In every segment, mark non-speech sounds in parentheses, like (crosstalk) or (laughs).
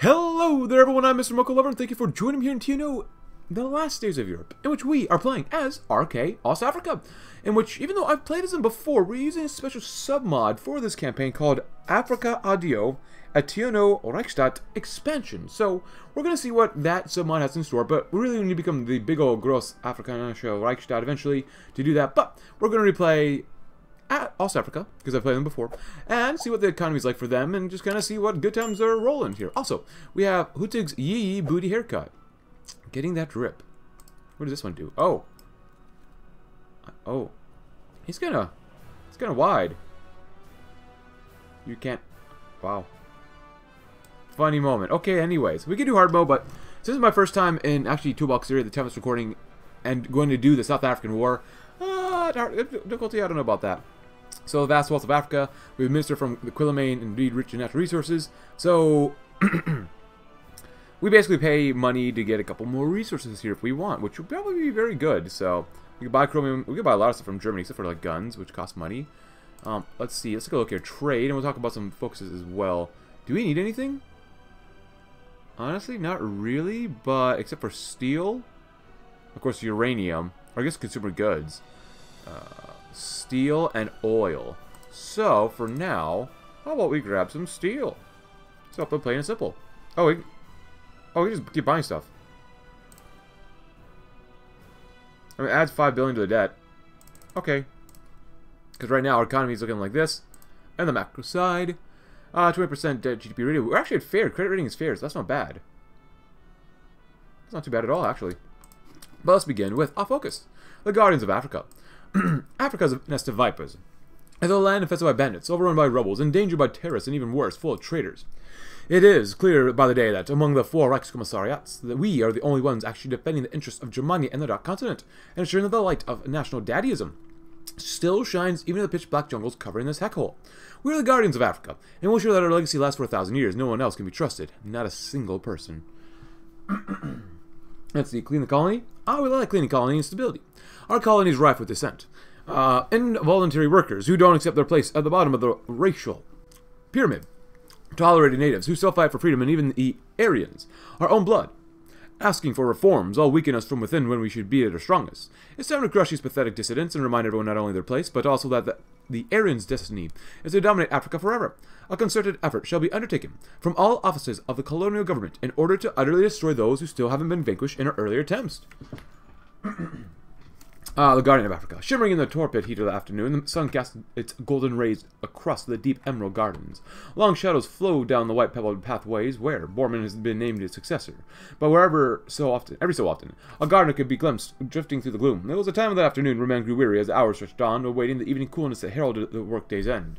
Hello there everyone, I'm Mr. Mocha Lover and thank you for joining me here in TNO, the last days of Europe, in which we are playing as RK Ostafrika, in which, even though I've played as them before, we're using a special sub-mod for this campaign called Africa Addio a TNO Reichsstaat expansion. So, we're going to see what that sub-mod has in store, but we really need to become the big old gross Afrikanische Reichsstadt eventually to do that, but we're going to replay Ostafrika, because I've played them before, and see what the economy's like for them, and just kind of see what good times are rolling here. Also, we have Huttig's Yee Yee Booty Haircut. Getting that drip. What does this one do? Oh. Oh. He's gonna... He's gonna wide. You can't... Wow. Funny moment. Okay, anyways. We can do hard mode, but this is my first time in actually Toolbox Theory the time recording and going to do the South African War. Uh, difficulty, I don't know about that. So the vast wealth of Africa, we administer from the Quilomane, indeed rich in natural resources. So (clears throat) we basically pay money to get a couple more resources here if we want, which would probably be very good. So we can buy chromium. We can buy a lot of stuff from Germany, except for like guns, which cost money. Um, let's see. Let's take a look here. Trade, and we'll talk about some focuses as well. Do we need anything? Honestly, not really, but except for steel, of course, uranium, or I guess consumer goods. Uh, steel, and oil. So, for now, how about we grab some steel? So, plain and simple. Oh, we, oh, we just keep buying stuff. I mean, adds 5 billion to the debt. Okay. Because right now our economy is looking like this. And the macro side. Uh, 20% debt GDP rating. We're actually at fair. Credit rating is fair, so that's not bad. That's not too bad at all, actually. But let's begin with our focus. The Guardians of Africa. (clears throat) Africa's a nest of vipers. It's a land infested by bandits, overrun by rebels, endangered by terrorists, and even worse, full of traitors. It is clear by the day that among the four Reichskommissariats that we are the only ones actually defending the interests of Germania and the Dark Continent, and ensuring that the light of national daddyism still shines even in the pitch-black jungles covering this heckhole. We are the guardians of Africa, and we'll ensure that our legacy lasts for a thousand years. No one else can be trusted. Not a single person. (clears throat) Let's see, clean the colony? Ah, we like cleaning colony instability. Our colony is rife with dissent. Uh, involuntary workers who don't accept their place at the bottom of the racial pyramid. Tolerated natives who still fight for freedom and even the Aryans, our own blood. Asking for reforms all weaken us from within when we should be at our strongest. It's time to crush these pathetic dissidents and remind everyone not only their place, but also that the, the Aryans' destiny is to dominate Africa forever. A concerted effort shall be undertaken from all offices of the colonial government in order to utterly destroy those who still haven't been vanquished in our earlier attempts. (clears throat) Ah, the Guardian of Africa. Shimmering in the torpid heat of the afternoon, the sun cast its golden rays across the deep emerald gardens. Long shadows flow down the white pebbled pathways where Bormann has been named his successor. But wherever so often, every so often, a gardener could be glimpsed drifting through the gloom. It was a time of the afternoon when men grew weary as the hours stretched on, awaiting the evening coolness that heralded the workday's end.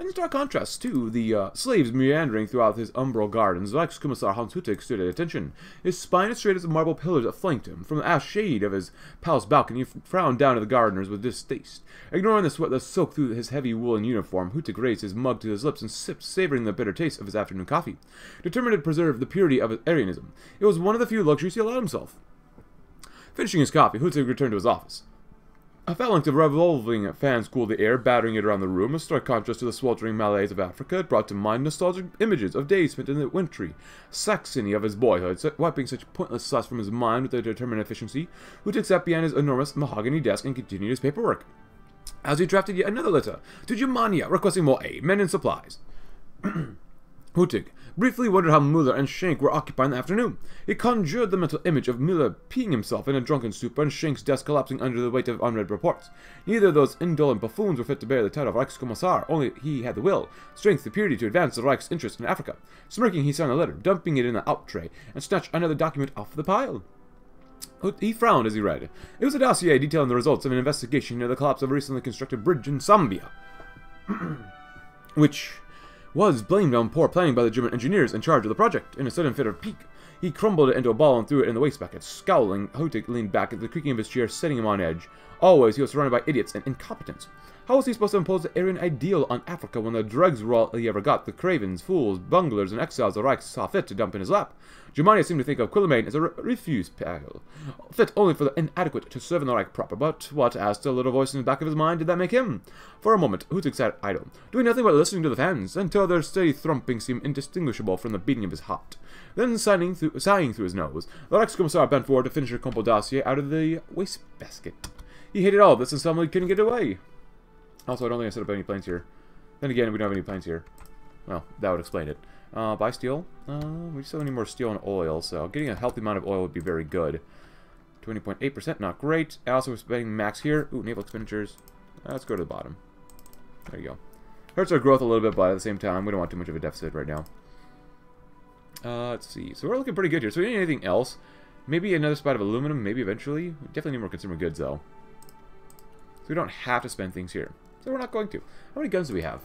And in stark contrast, to the uh, slaves meandering throughout his umbral gardens, Reichskommissar Hans Huttig stood at attention. His spine as straight as the marble pillars that flanked him. From the ash shade of his palace balcony, he frowned down at the gardeners with distaste. Ignoring the sweat that soaked through his heavy woolen uniform, Huttig raised his mug to his lips and sipped, savoring the bitter taste of his afternoon coffee. Determined to preserve the purity of his Aryanism, it was one of the few luxuries he allowed himself. Finishing his coffee, Huttig returned to his office. A phalanx of revolving fans cooled the air, battering it around the room. A stark contrast to the sweltering malaise of Africa, it brought to mind nostalgic images of days spent in the wintry Saxony of his boyhood, wiping such pointless thoughts from his mind with a determined efficiency, who took his enormous mahogany desk and continued his paperwork. As he drafted yet another letter to Germania, requesting more aid, men and supplies. (clears throat) Huttig briefly wondered how Muller and Schenk were occupying the afternoon. He conjured the mental image of Muller peeing himself in a drunken stupor and Schenk's desk collapsing under the weight of unread reports. Neither of those indolent buffoons were fit to bear the title of Reichskommissar, only he had the will, strength, the purity to advance the Reich's interests in Africa. Smirking, he signed a letter, dumping it in the out tray, and snatched another document off the pile. He frowned as he read. It was a dossier detailing the results of an investigation into the collapse of a recently constructed bridge in Zambia. (clears throat) which was blamed on poor planning by the German engineers in charge of the project. In a sudden fit of pique, he crumbled it into a ball and threw it in the waste wastebucket. Scowling, Huttig leaned back at the creaking of his chair, setting him on edge. Always, he was surrounded by idiots and incompetents. How was he supposed to impose the Aryan ideal on Africa when the dregs were all he ever got, the cravens, fools, bunglers, and exiles the Reich saw fit to dump in his lap? Germania seemed to think of Quillemane as a re refuse pile, fit only for the inadequate to serve in the Reich proper, but what, asked a little voice in the back of his mind, did that make him? For a moment, Huttig sat idle, doing nothing but listening to the fans, until their steady thrumping seemed indistinguishable from the beating of his heart. Then, sighing through, sighing through his nose, the Reichskommissar bent forward to finish her Compo dossier out of the wastebasket. He hated all this and suddenly couldn't get away. Also, I don't think I set up any planes here. Then again, we don't have any planes here. Well, that would explain it. Uh, buy steel. Uh, we still need more steel and oil, so getting a healthy amount of oil would be very good. 20.8%, not great. Also, we're spending max here. Ooh, naval expenditures. Uh, let's go to the bottom. There you go. Hurts our growth a little bit, but at the same time, we don't want too much of a deficit right now. Uh, let's see. So we're looking pretty good here. So we need anything else. Maybe another spot of aluminum, maybe eventually. We definitely need more consumer goods, though. So we don't have to spend things here. So we're not going to. How many guns do we have?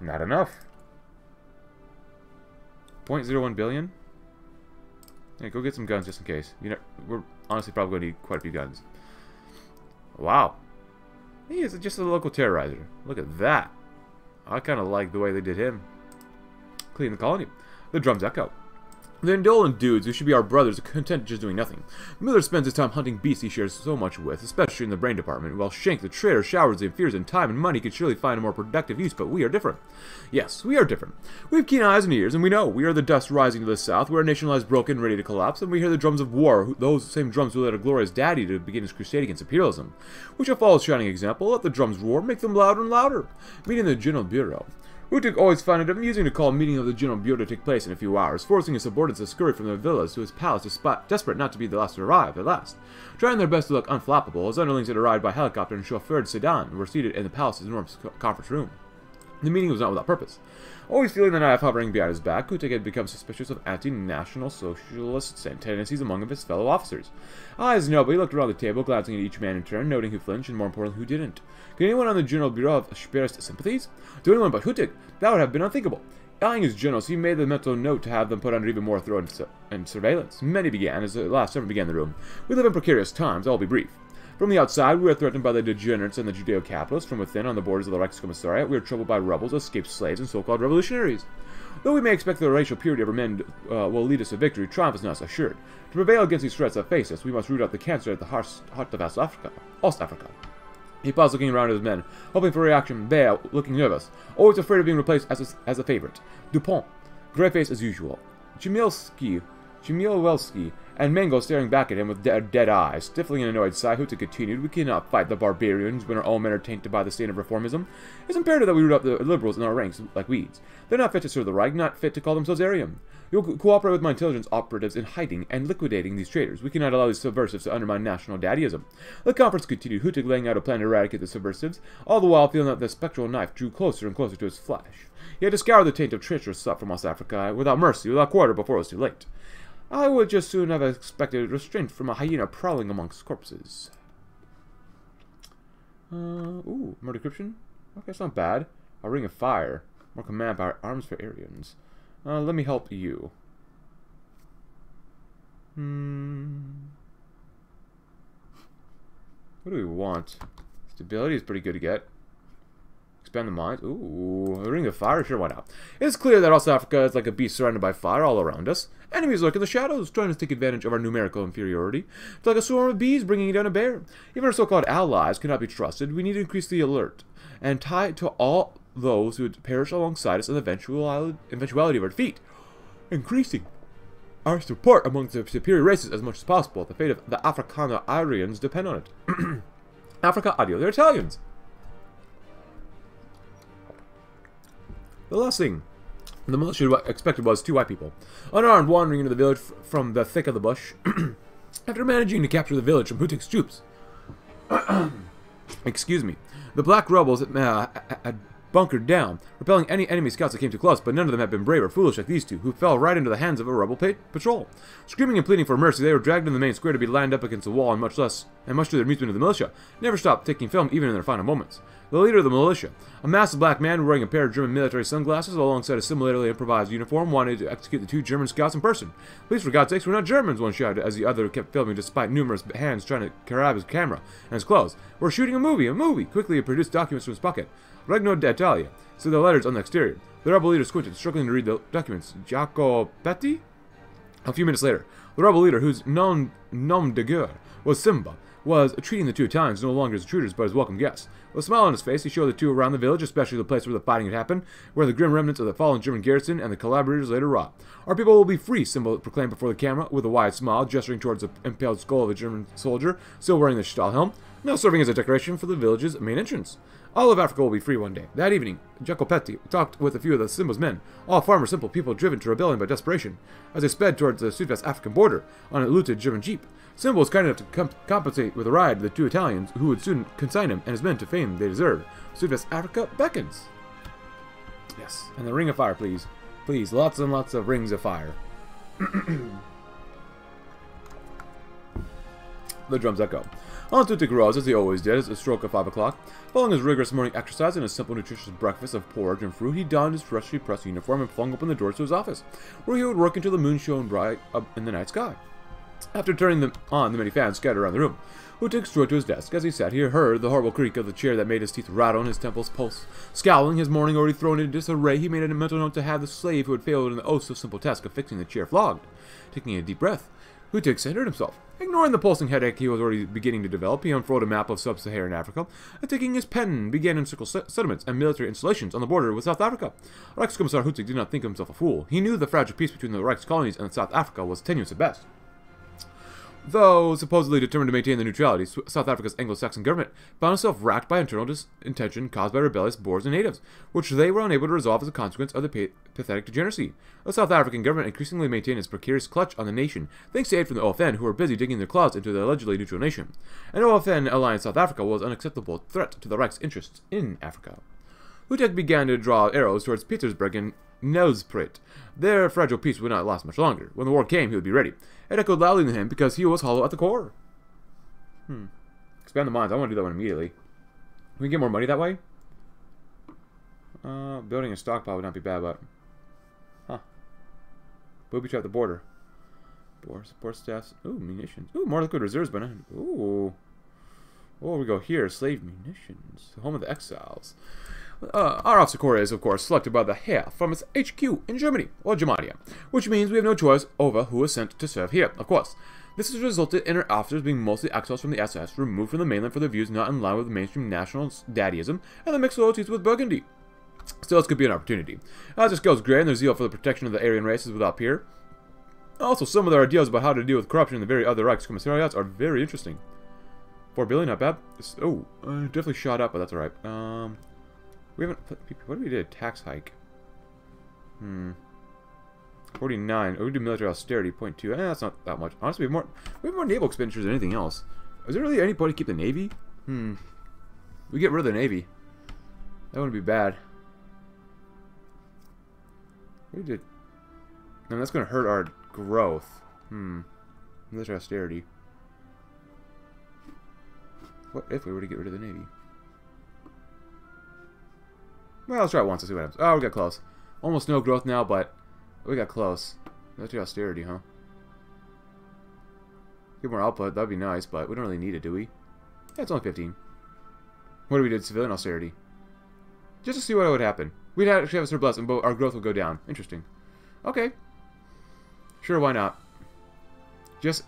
Not enough. 0.01 billion? Hey, go get some guns just in case. You know, we're honestly probably going to need quite a few guns. Wow. He is just a local terrorizer. Look at that. I kind of like the way they did him. Clean the colony. The drums echo. The indolent dudes who should be our brothers are content just doing nothing. Muller spends his time hunting beasts he shares so much with, especially in the brain department, while Schenk the traitor showers the fears and time and money could surely find a more productive use, but we are different. Yes, we are different. We have keen eyes and ears, and we know we are the dust rising to the south, where a nation lies broken, ready to collapse, and we hear the drums of war, those same drums who led a glorious daddy to begin his crusade against imperialism. We shall follow his shining example, let the drums roar, make them louder and louder. Meeting the General Bureau. Huttig always found it amusing to call a meeting of the General Bureau to take place in a few hours, forcing his subordinates to scurry from their villas to his palace desperate not to be the last to arrive at last. Trying their best to look unflappable, his underlings had arrived by helicopter and chauffeured sedan and were seated in the palace's enormous conference room. The meeting was not without purpose. Always feeling the knife hovering behind his back, Kutik had become suspicious of anti-national socialist tendencies among his fellow officers. Eyes nobly looked around the table, glancing at each man in turn, noting who flinched, and more importantly, who didn't. Could anyone on the General Bureau have Speer's sympathies? To anyone but Huttig, that would have been unthinkable. Eyeing his generals, he made the mental note to have them put under even more thorough and surveillance. Many began, as the last servant began the room. We live in precarious times, I'll be brief. From the outside, we are threatened by the degenerates and the Judeo-capitalists. From within, on the borders of the Reichskommissariat, we are troubled by rebels, escaped slaves, and so-called revolutionaries. Though we may expect the racial purity of our men uh, will lead us to victory, triumph is not assured. To prevail against these threats that face us, we must root out the cancer at the heart of Africa, Africa. He paused looking around at his men, hoping for a reaction. They, looking nervous, always afraid of being replaced as a, as a favorite. Dupont, grey face as usual. Chmielski, Chmielewski, and Mango staring back at him with dead, dead eyes. Stifling an annoyed sigh, Huta continued, We cannot fight the barbarians when our own men are tainted by the stain of reformism. It's imperative that we root out the liberals in our ranks like weeds. They're not fit to serve the Reich, not fit to call themselves Aryan. You'll co cooperate with my intelligence operatives in hiding and liquidating these traitors. We cannot allow these subversives to undermine national daddyism. The conference continued, Huttig laying out a plan to eradicate the subversives, all the while feeling that the spectral knife drew closer and closer to his flesh. He had to scour the taint of treacherous stuff from West Africa without mercy, without quarter, before it was too late. I would just soon have expected restraint from a hyena prowling amongst corpses. Uh, ooh, more decryption? Okay, it's not bad. A ring of fire. More command power. Arms for Aryans. Uh, let me help you. Hmm. What do we want? Stability is pretty good to get. Expand the mind. Ooh, a ring of fire. Sure, why not? It's clear that all South Africa is like a beast surrounded by fire all around us. Enemies lurk in the shadows, trying to take advantage of our numerical inferiority. It's like a swarm of bees bringing down a bear. Even our so-called allies cannot be trusted. We need to increase the alert and tie to all those who would perish alongside us in the eventuality of our defeat. Increasing our support among the superior races as much as possible. The fate of the Africana Aryans depend on it. (clears throat) Africa Addio, they're Italians. The last thing the militia expected was two white people, unarmed, wandering into the village from the thick of the bush. (clears throat) After managing to capture the village from Huttig's troops, (clears throat) excuse me, the black rebels uh, had bunkered down, repelling any enemy scouts that came too close, but none of them had been brave or foolish like these two, who fell right into the hands of a rebel patrol. Screaming and pleading for mercy, they were dragged in the main square to be lined up against the wall, and much less, and much to the amusement of the militia, never stopped taking film even in their final moments. The leader of the militia. A massive black man wearing a pair of German military sunglasses alongside a similarly improvised uniform wanted to execute the two German scouts in person. Please, for God's sakes, we're not Germans, one shouted as the other kept filming despite numerous hands trying to grab his camera and his clothes. We're shooting a movie, a movie! Quickly, he produced documents from his pocket. Regno d'Italia, said the letters on the exterior. The rebel leader squinted, struggling to read the documents. Jacopetti? A few minutes later, the rebel leader, whose nom, nom de guerre was Simba, was treating the two Italians no longer as intruders but as welcome guests. With a smile on his face, he showed the two around the village, especially the place where the fighting had happened, where the grim remnants of the fallen German garrison and the collaborators later wrought. Our people will be free, Simba proclaimed before the camera, with a wide smile, gesturing towards the impaled skull of a German soldier, still wearing the Stahlhelm, now serving as a decoration for the village's main entrance. All of Africa will be free one day. That evening, Jacopetti talked with a few of the Simba's men, all farmer simple people driven to rebellion by desperation, as they sped towards the Sudwest African border on a looted German jeep. Simba was kind enough to comp compensate with a ride to the two Italians, who would soon consign him and his men to fame they deserve. Sudwest Africa beckons. Yes, and the Ring of Fire, please. Please, lots and lots of rings of fire. (clears throat) the drums echo. On to Tigraz, as he always did, at a stroke of 5 o'clock. Following his rigorous morning exercise and a simple nutritious breakfast of porridge and fruit, he donned his freshly pressed uniform and flung open the doors to his office, where he would work until the moon shone bright up in the night sky. After turning them on the many fans scattered around the room, Huttig strode to his desk. As he sat, he heard the horrible creak of the chair that made his teeth rattle and his temples pulse. Scowling, his morning already thrown into disarray, he made a mental note to have the slave who had failed in the oh so simple task of fixing the chair flogged. Taking a deep breath, Huttig centered himself. Ignoring the pulsing headache he was already beginning to develop, he unfurled a map of sub-Saharan Africa, and taking his pen, began to encircle settlements and military installations on the border with South Africa. Reichskommissar Huttig did not think himself a fool. He knew the fragile peace between the Reich's colonies and South Africa was tenuous at best. Though supposedly determined to maintain the neutrality, South Africa's Anglo-Saxon government found itself racked by internal discontention caused by rebellious Boers and natives, which they were unable to resolve as a consequence of the pathetic degeneracy. The South African government increasingly maintained its precarious clutch on the nation, thanks to aid from the OFN, who were busy digging their claws into the allegedly neutral nation. An OFN alliance South Africa was an unacceptable threat to the Reich's interests in Africa. Huttig began to draw arrows towards Pietersburg and Nelspruit. Their fragile peace would not last much longer. When the war came, he would be ready. It echoed loudly to him because he was hollow at the core. Hmm. Expand the mines. I want to do that one immediately. Can we get more money that way? Uh, building a stockpile would not be bad, but... Huh. Booby trap the border. Border support staffs. Ooh, munitions. Ooh, more liquid reserves, but... Ooh. Oh, we go here. Slave munitions. Home of the exiles. Uh, our officer corps is, of course, selected by the Heer from its HQ in Germany, or Germania, which means we have no choice over who is sent to serve here, of course. This has resulted in our officers being mostly exiles from the SS, removed from the mainland for their views not in line with mainstream national daddyism and the mixed loyalties with Burgundy. Still, this could be an opportunity. As this goes great and their zeal for the protection of the Aryan races without peer. Also, some of their ideas about how to deal with corruption in the very other Reichskommissariats are very interesting. 4 billion, not bad. oh, uh, definitely shot up, but that's alright. Um, we haven't... What did we do? A tax hike. Hmm. 49. Oh, we do military austerity. 0.2. Eh, that's not that much. Honestly, we have more... We have more naval expenditures than anything else. Is there really any point to keep the Navy? Hmm. We get rid of the Navy. That wouldn't be bad. We did... Mean, that's going to hurt our growth. Hmm. Military austerity. What if we were to get rid of the Navy? Well, let's try it once and see what happens. Oh, we got close. Almost no growth now, but we got close. Military austerity, huh? Get more output, that'd be nice, but we don't really need it, do we? Yeah, it's only 15. What do we do? Civilian austerity. Just to see what would happen. We'd actually have a surplus and our growth would go down. Interesting. Okay. Sure, why not? Just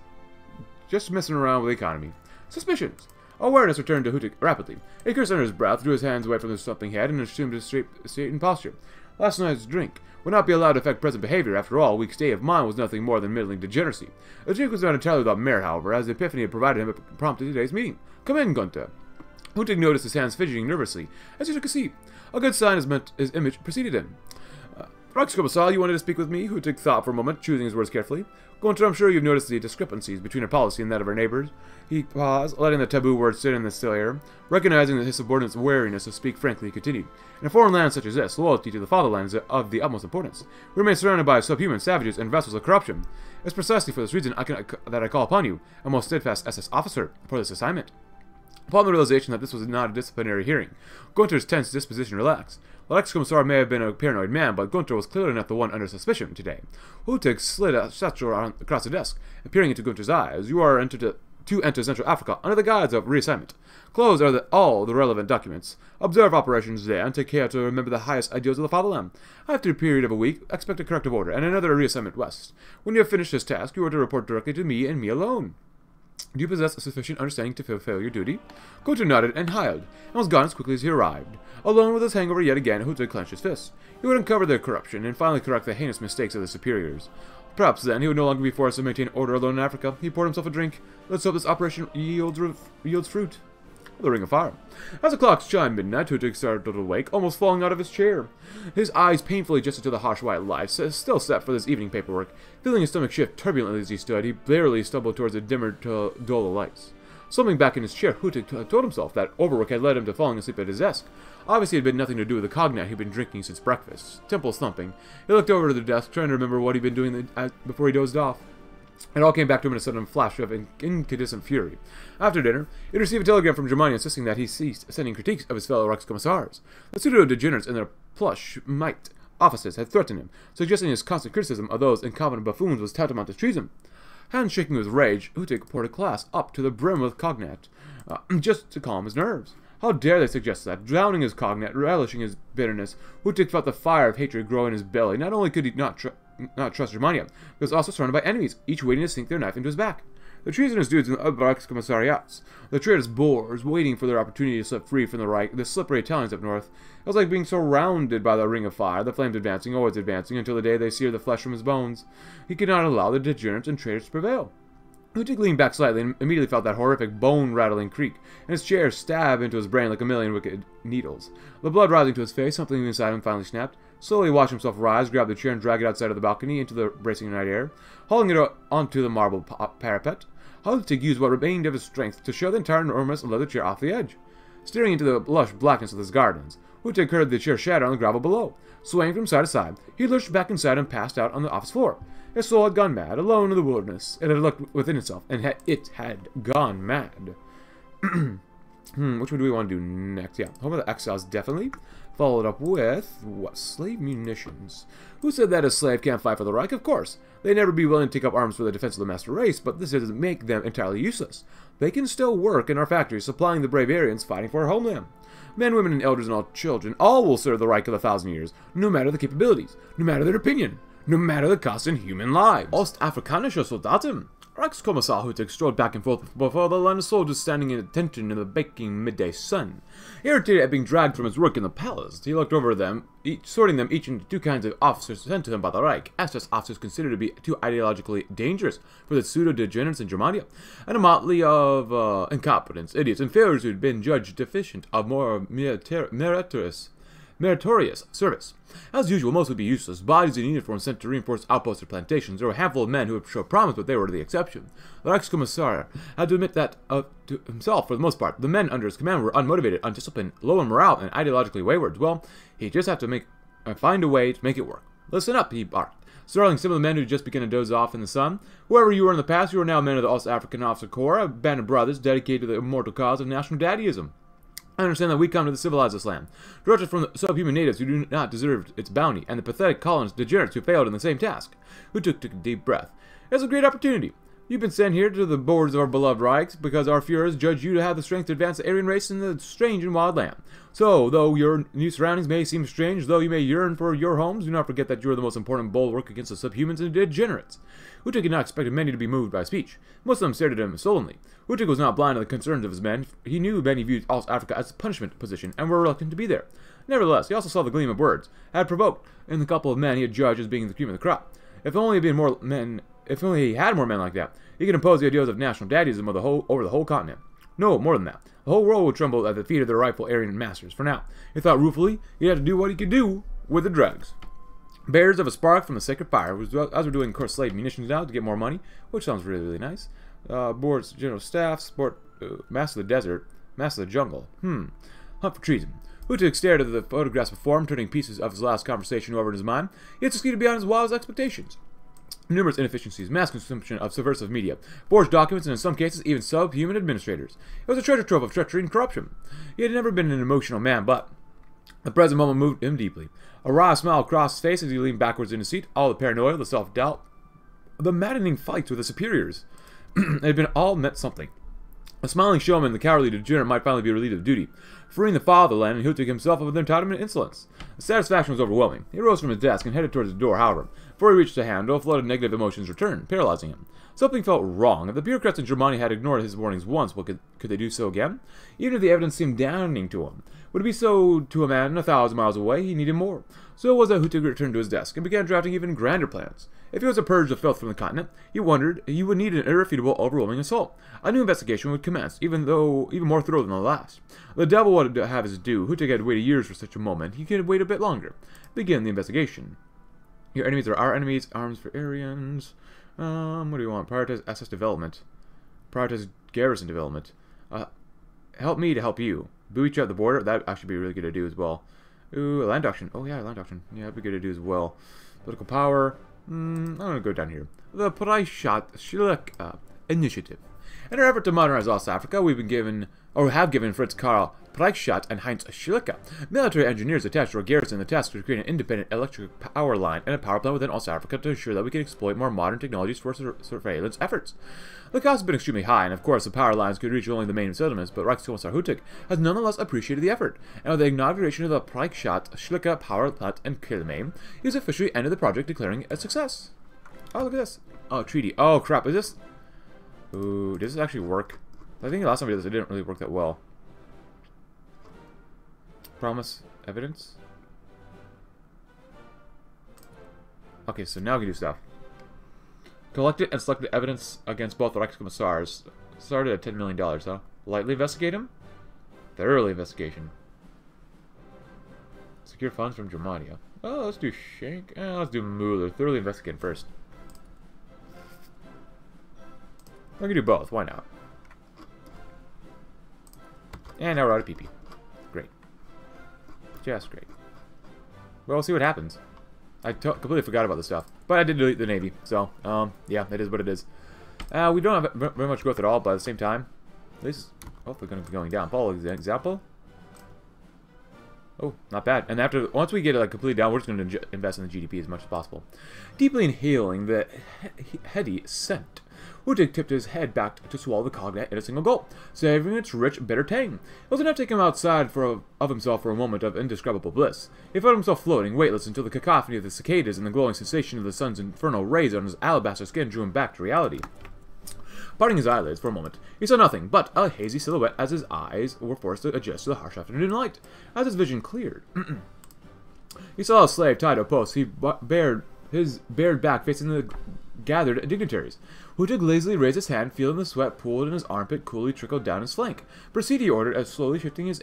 just messing around with the economy. Suspicions. Awareness returned to Huttig rapidly. He cursed under his breath, drew his hands away from the slumping head, and assumed his straight, straightened posture. Last night's drink would not be allowed to affect present behavior. After all, a week's state of mind was nothing more than middling degeneracy. The drink was not entirely without merit, however, as the epiphany had provided him a prompt to today's meeting. Come in, Gunther. Huttig noticed his hands fidgeting nervously as he took a seat. A good sign meant his image preceded him. Reichskommissar, you wanted to speak with me? Huttig thought for a moment, choosing his words carefully. Gunther, I'm sure you've noticed the discrepancies between our policy and that of our neighbors. He paused, letting the taboo word sit in the still air. Recognizing that his subordinate's wariness to speak frankly, he continued. In a foreign land such as this, loyalty to the fatherland is of the utmost importance. We remain surrounded by subhuman savages and vessels of corruption. It's precisely for this reason I can, that I call upon you, a most steadfast SS officer, for this assignment. Upon the realization that this was not a disciplinary hearing, Gunter's tense disposition relaxed. The ex-commissar may have been a paranoid man, but Gunter was clearly not the one under suspicion today. Huttig slid a satchel across the desk, peering into Gunter's eyes. You are entered to, to enter Central Africa under the guise of reassignment. Close are the, all the relevant documents. Observe operations there and take care to remember the highest ideals of the fatherland. After a period of a week, expect a corrective order and another reassignment west. When you have finished this task, you are to report directly to me and me alone. Do you possess a sufficient understanding to fulfill your duty? Gunter nodded and hired, and was gone as quickly as he arrived. Alone with his hangover yet again, Huttig clenched his fists. He would uncover their corruption and finally correct the heinous mistakes of his superiors. Perhaps then he would no longer be forced to maintain order alone in Africa. He poured himself a drink. Let's hope this operation yields, yields fruit the Ring of Fire. As the clocks chimed midnight, Huttig started to awake, almost falling out of his chair. His eyes painfully adjusted to the harsh white light, still set for this evening paperwork. Feeling his stomach shift turbulently as he stood, he barely stumbled towards the dimmer, duller lights. Slumping back in his chair, Huttig told himself that overwork had led him to falling asleep at his desk. Obviously, it had been nothing to do with the cognac he'd been drinking since breakfast. Temples thumping. He looked over to the desk, trying to remember what he'd been doing before he dozed off. It all came back to him in a sudden flash of incandescent fury. After dinner, he received a telegram from Germania insisting that he cease sending critiques of his fellow Reichskommissars. The pseudo-degenerates and their plush might offices had threatened him, suggesting his constant criticism of those incompetent buffoons was tantamount to treason. Hands shaking with rage, Huttig poured a glass up to the brim with cognac, uh, (clears throat) just to calm his nerves. How dare they suggest that? Drowning his cognac, relishing his bitterness, Huttig felt the fire of hatred grow in his belly. Not only could he not not trust Germania, he was also surrounded by enemies, each waiting to sink their knife into his back. The treasonous dudes in the Ubrecht's commissariats, the traitors Boers, waiting for their opportunity to slip free from the Reich, the slippery Italians up north. It was like being surrounded by the ring of fire, the flames advancing, always advancing, until the day they sear the flesh from his bones. He could not allow the degenerates and traitors to prevail. Huttig leaned back slightly and immediately felt that horrific bone-rattling creak, and his chair stab into his brain like a million wicked needles. The blood rising to his face, something inside him finally snapped. Slowly watched himself rise, grab the chair, and drag it outside of the balcony into the bracing night air, hauling it onto the marble parapet. Huttig used what remained of his strength to show the entire enormous leather chair off the edge. Steering into the lush blackness of his gardens, Huttig heard the chair shatter on the gravel below. Swaying from side to side, he lurched back inside and passed out on the office floor. His soul had gone mad, alone in the wilderness. It had looked within itself, and it had gone mad. (clears throat) hmm, which one do we want to do next? Yeah, Home of the Exiles, definitely. Followed up with, what, slave munitions? Who said that a slave can't fight for the Reich? Of course. They'd never be willing to take up arms for the defense of the master race, but this doesn't make them entirely useless. They can still work in our factories, supplying the brave Aryans fighting for our homeland. Men, women, and elders, and all children, all will serve the Reich of a thousand years, no matter the capabilities, no matter their opinion, no matter the cost in human lives. Ostafrikanische Soldaten. Reichskommissar Huttig strode back and forth before the line of soldiers standing in attention in the baking midday sun. Irritated at being dragged from his work in the palace, he looked over them, each, sorting them each into two kinds of officers sent to him by the Reich, SS officers considered to be too ideologically dangerous for the pseudo-degenerates in Germania, and a motley of uh, idiots, and failures who had been judged deficient of more meritorious meritorious service. As usual, most would be useless, bodies in uniform sent to reinforce outposts or plantations, or a handful of men who would show promise, but they were the exception. The Reichskommissar had to admit that uh, to himself, for the most part, the men under his command were unmotivated, undisciplined, low in morale, and ideologically wayward. Well, he just had to make uh, find a way to make it work. Listen up, he barked, startling some of the men who just began to doze off in the sun. Whoever you were in the past, you are now men of the All African Officer Corps, a band of brothers dedicated to the immortal cause of national daddyism. I understand that we come to the civilized Islam, directed from the subhuman natives who do not deserve its bounty, and the pathetic colonists degenerates who failed in the same task. Who took, took a deep breath. It's a great opportunity. You've been sent here to the borders of our beloved Reichs because our Führers judge you to have the strength to advance the Aryan race in the strange and wild land. So, though your new surroundings may seem strange, though you may yearn for your homes, do not forget that you are the most important bulwark against the subhumans and degenerates. Huttig had not expected many to be moved by speech. Most of them stared at him sullenly. Huttig was not blind to the concerns of his men. He knew many viewed South Africa as a punishment position and were reluctant to be there. Nevertheless, he also saw the gleam of words, had provoked, in the couple of men he had judged as being the cream of the crop. If only had been more men, if only he had more men like that, he could impose the ideals of national daddyism of the whole, over the whole continent. No, more than that. The whole world would tremble at the feet of their rightful Aryan masters. For now, he thought ruefully, he'd have to do what he could do with the drugs. Bears of a spark from the sacred fire, was as we're doing, course, slave munitions now to get more money, which sounds really, really nice. Uh, boards, general staff, sport, uh, master of the desert, master of the jungle. Hmm. Hunt for treason. Huttig stared at the photographs before him, turning pieces of his last conversation over in his mind. He had succeeded beyond his wildest expectations. Numerous inefficiencies, mass consumption of subversive media, forged documents, and in some cases, even subhuman administrators. It was a treasure trove of treachery and corruption. He had never been an emotional man, but the present moment moved him deeply. A wry smile crossed his face as he leaned backwards in his seat. All the paranoia, the self-doubt, the maddening fights with the superiors. it (clears throat) had been all meant something. The smiling showman, the cowardly degenerate, might finally be relieved of duty, freeing the fatherland and Huttig himself of their entitlement and insolence. The satisfaction was overwhelming. He rose from his desk and headed towards the door, however. Before he reached the handle, a flood of negative emotions returned, paralyzing him. Something felt wrong. If the bureaucrats in Germany had ignored his warnings once, what could, could they do so again? Even if the evidence seemed damning to him, would it be so to a man a thousand miles away? He needed more. So it was that Huttig returned to his desk and began drafting even grander plans. If he was to purge the filth from the continent, he wondered he would need an irrefutable, overwhelming assault. A new investigation would commence, even though even more thorough than the last. The devil would have his due. Huttig had waited years for such a moment. He could wait a bit longer. Begin the investigation. Your enemies are our enemies. Arms for Aryans. Um, what do you want? Prioritize SS development. Prioritize garrison development. Uh, help me to help you. Boo each other at the border. That actually be really good to do as well. Ooh, land auction. Oh yeah, land auction. Yeah, that'd be good to do as well. Political power. Mm, I'm gonna go down here. The Preikschat Schlick uh, initiative. In our effort to modernize South Africa, we've been given, or have given Fritz Karl Preikschat and Heinz Schlicke, military engineers attached to our garrison, the task to create an independent electric power line and a power plant within South Africa to ensure that we can exploit more modern technologies for sur surveillance efforts. The cost has been extremely high, and of course the power lines could reach only the main settlements, but Reichskommissar Huttig has nonetheless appreciated the effort, and with the inauguration of the Preikschat Schlicke power plant in Kilmaine, he has officially ended the project, declaring it a success. Oh, look at this. Oh, treaty. Oh, crap. Is this... Ooh, does this actually work? I think the last time we did this, it didn't really work that well. Promise. Evidence? Okay, so now we can do stuff. Collected and selected evidence against both the Reichskommissars. Started at $10 million, huh? Lightly investigate him? Thoroughly investigation. Secure funds from Germania. Oh, let's do Schenk. Eh, let's do Mueller. Thoroughly investigate first. We can do both. Why not? And now we're out of PP. Just great. Well, we'll see what happens. I completely forgot about this stuff. But I did delete the Navy. So, um, yeah, it is what it is. Uh, we don't have very much growth at all, but at the same time, this is hopefully going to be going down. Follow the example. Oh, not bad. And after once we get it like completely down, we're just going to invest in the GDP as much as possible. Deeply inhaling the he heady scent Huttig tipped his head back to swallow the cognac in a single gulp, savoring its rich, bitter tang. It was enough to take him outside for a, of himself for a moment of indescribable bliss. He felt himself floating, weightless, until the cacophony of the cicadas and the glowing sensation of the sun's infernal rays on his alabaster skin drew him back to reality. Parting his eyelids for a moment, he saw nothing but a hazy silhouette as his eyes were forced to adjust to the harsh afternoon light. As his vision cleared, (clears throat) he saw a slave tied to a post. He bared his bared back facing the gathered dignitaries. Huttig lazily raised his hand, feeling the sweat pooled in his armpit coolly trickle down his flank. Proceed, he ordered, as slowly shifting his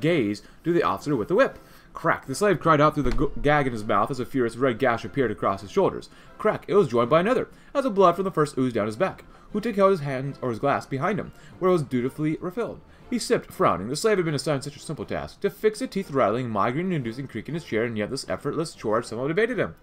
gaze to the officer with the whip. Crack! The slave cried out through the gag in his mouth as a furious red gash appeared across his shoulders. Crack! It was joined by another, as the blood from the first oozed down his back. Huttig held his hand or his glass behind him, where it was dutifully refilled. He sipped, frowning. The slave had been assigned such a simple task, to fix a teeth-rattling, migraine-inducing creak in his chair, and yet this effortless chore somehow debated him.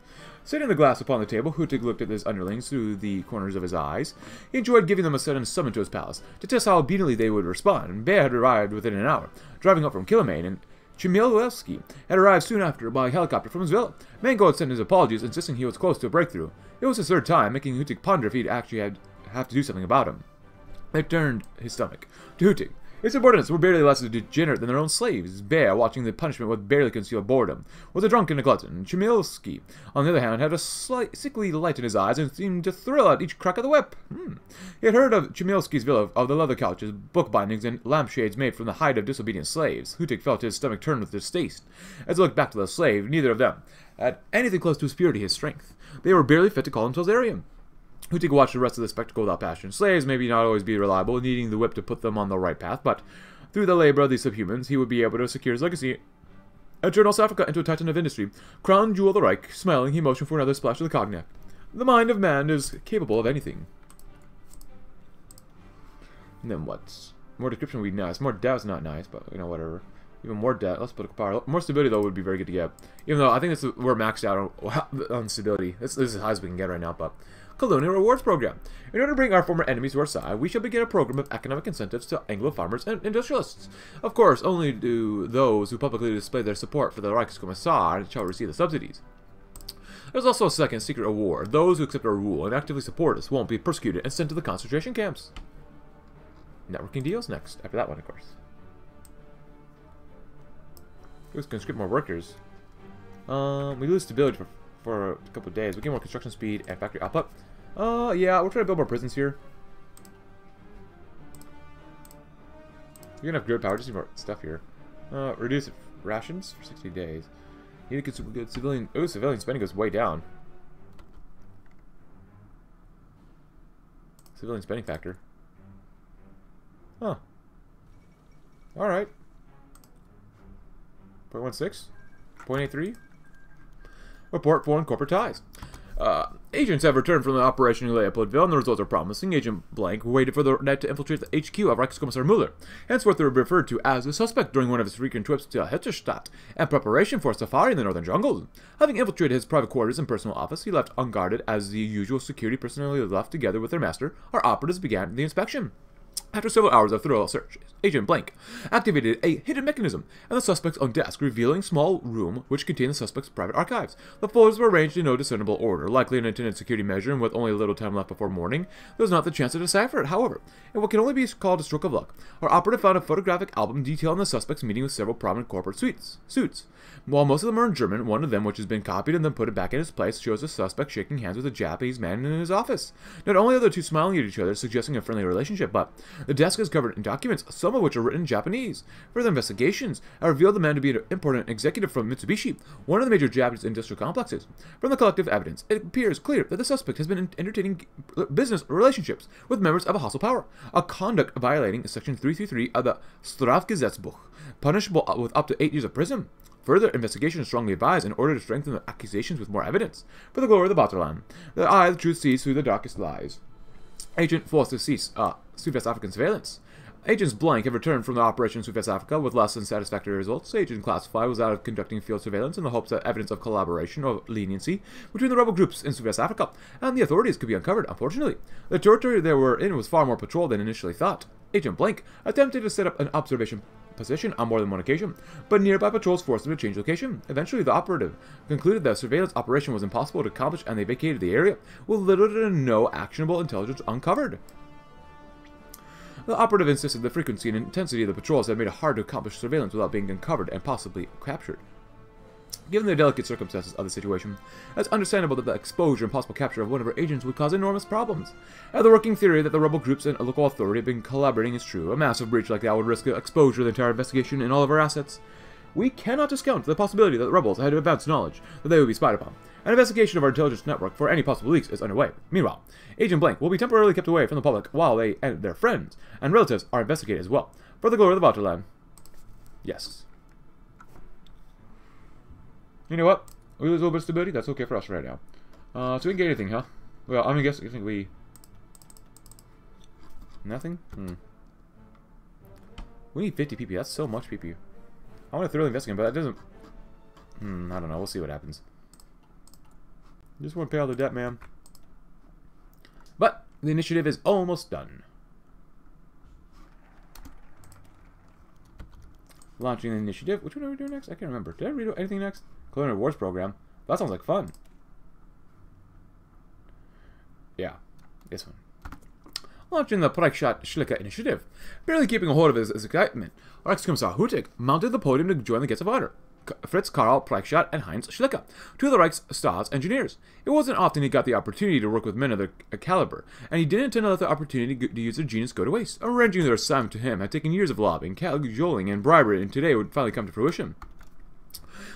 Setting the glass upon the table, Huttig looked at his underlings through the corners of his eyes. He enjoyed giving them a sudden summon to his palace, to test how obediently they would respond, and Bear had arrived within an hour, driving up from Kilmaine, and Chmielewski had arrived soon after by helicopter from his villa. Mango had sent his apologies, insisting he was close to a breakthrough. It was his third time, making Huttig ponder if he'd actually had, have to do something about him. It turned his stomach. To Huttig, his subordinates were barely less degenerate than their own slaves. Bear, watching the punishment with barely concealed boredom, was a drunk and a glutton. Chmielewski, on the other hand, had a slight, sickly light in his eyes and seemed to thrill at each crack of the whip. Hmm. He had heard of Chmielewski's villa, of the leather couches, bookbindings, and lampshades made from the hide of disobedient slaves. Huttig felt his stomach turn with distaste. As he looked back to the slave, neither of them had anything close to his purity, his strength. They were barely fit to call themselves Aryan. Huttig watched the rest of the spectacle without passion. Slaves maybe not always be reliable, needing the whip to put them on the right path, but through the labor of these subhumans, he would be able to secure his legacy and turn North Africa into a titan of industry. Crown jewel of the Reich, smiling, he motioned for another splash of the cognac. The mind of man is capable of anything. And then what? More description would be nice. More doubt's not nice, but, you know, whatever. Even more debt, less political power. More stability, though, would be very good to get. Even though I think this is, we're maxed out on, (laughs) on stability. This, this is as high as we can get right now, but... Colonial Rewards Program. In order to bring our former enemies to our side, we shall begin a program of economic incentives to Anglo farmers and industrialists. Of course, only do those who publicly display their support for the Reichskommissar shall receive the subsidies. There's also a second secret award. Those who accept our rule and actively support us won't be persecuted and sent to the concentration camps. Networking deals next, after that one, of course. Let's conscript more workers. Um, we lose stability for, for a couple days. We get more construction speed and factory output. Uh, yeah, we're trying to build more prisons here. You're gonna have grid power, just need more stuff here. Uh, reduce rations for 60 days. You Need to get, get civilian. Oh, civilian spending goes way down. Civilian spending factor. Huh. Alright. 0.16? 0.83? Report foreign corporate ties. Uh, agents have returned from the operation in Leopoldville, and the results are promising. Agent Blank waited for the net to infiltrate the HQ of Reichskommissar Muller, henceforth they were referred to as a suspect during one of his frequent trips to Hitterstadt, and preparation for a safari in the northern jungle. Having infiltrated his private quarters and personal office, he left unguarded as the usual security personnel left together with their master. Our operatives began the inspection. After several hours of thorough search, Agent Blank activated a hidden mechanism and the suspect's own desk, revealing a small room which contained the suspect's private archives. The folders were arranged in no discernible order, likely an intended security measure, and with only a little time left before morning, there was not the chance to decipher it. However, in what can only be called a stroke of luck, our operative found a photographic album detailing the suspect's meeting with several prominent corporate suites, suits. While most of them are in German, one of them, which has been copied and then put back in its place, shows the suspect shaking hands with a Japanese man in his office. Not only are the two smiling at each other, suggesting a friendly relationship, but the desk is covered in documents, some of which are written in Japanese. Further investigations have revealed the man to be an important executive from Mitsubishi, one of the major Japanese industrial complexes. From the collective evidence, it appears clear that the suspect has been entertaining business relationships with members of a hostile power, a conduct violating Section 333 of the Strafgesetzbuch, punishable with up to eight years of prison. Further investigation is strongly advised in order to strengthen the accusations with more evidence. For the glory of the Vaterland, the eye of the truth sees through the darkest lies. Agent to cease uh, Sudwest African surveillance. Agents Blank have returned from the operation in Sudwest Africa with less than satisfactory results. Agent Classified was out of conducting field surveillance in the hopes that evidence of collaboration or leniency between the rebel groups in Sudwest Africa and the authorities could be uncovered. Unfortunately, the territory they were in was far more patrolled than initially thought. Agent Blank attempted to set up an observation position on more than one occasion, but nearby patrols forced them to change location. Eventually, the operative concluded that surveillance operation was impossible to accomplish and they vacated the area, with little to no actionable intelligence uncovered. The operative insisted the frequency and intensity of the patrols had made it hard to accomplish surveillance without being uncovered and possibly captured. Given the delicate circumstances of the situation, it's understandable that the exposure and possible capture of one of our agents would cause enormous problems. And the working theory that the rebel groups and local authority have been collaborating is true. A massive breach like that would risk exposure of the entire investigation and all of our assets. We cannot discount the possibility that the rebels had advanced knowledge that they would be spied upon. An investigation of our intelligence network for any possible leaks is underway. Meanwhile, Agent Blank will be temporarily kept away from the public while they and their friends and relatives are investigated as well. For the glory of the Vaterland. Yes. You know what? We lose a little bit of stability. That's okay for us right now. Uh, so we can get anything, huh? Well, I mean, I guess I think we... Nothing? Hmm. We need 50 PP. That's so much PP. I want to thoroughly investigate, but that doesn't... Hmm, I don't know. We'll see what happens. Just want to pay all the debt, man. But the initiative is almost done. Launching the initiative. Which one are we doing next? I can't remember. Did I redo anything next? Colonial Rewards Program. That sounds like fun. Yeah, this one. Launching the Preikschat Schlicker initiative. Barely keeping a hold of his, his excitement, Reichskommissar Huttig mounted the podium to join the guests of honor. Fritz Karl Preikschat and Heinz Schlicker, two of the Reich's Stars engineers. It wasn't often he got the opportunity to work with men of their caliber, and he didn't intend to let the opportunity to use their genius go to waste. Arranging their assignment to him had taken years of lobbying, cajoling, and bribery, and today would finally come to fruition.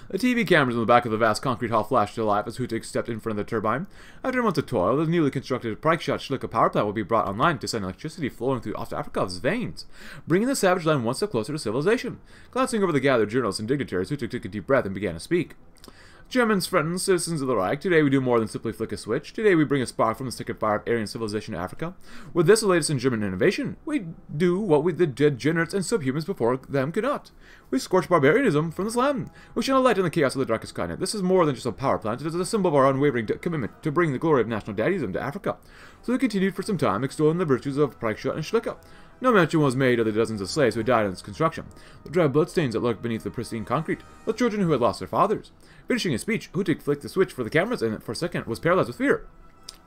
The TV cameras on the back of the vast concrete hall flashed to life as Huttig stepped in front of the turbine. After months of toil, the newly constructed Preikschat Schlicker power plant will be brought online to send electricity flowing through Ost Afrika's veins, bringing the savage land one step closer to civilization. Glancing over the gathered journalists and dignitaries, Huttig took a deep breath and began to speak. Germans, friends, citizens of the Reich, today we do more than simply flick a switch. Today we bring a spark from the stick of fire of Aryan civilization to Africa. With this, the latest in German innovation, we do what we, the degenerates and subhumans before them could not. We scorch barbarianism from this land. We shine a light in the chaos of the darkest continent. This is more than just a power plant. It is a symbol of our unwavering commitment to bring the glory of national daddyism to Africa. So we continued for some time, extolling the virtues of Preikschat and Schlicker. No mention was made of the dozens of slaves who died in its construction, the dry bloodstains that lurked beneath the pristine concrete, the children who had lost their fathers. Finishing his speech, Huttig flicked the switch for the cameras and for a second was paralyzed with fear.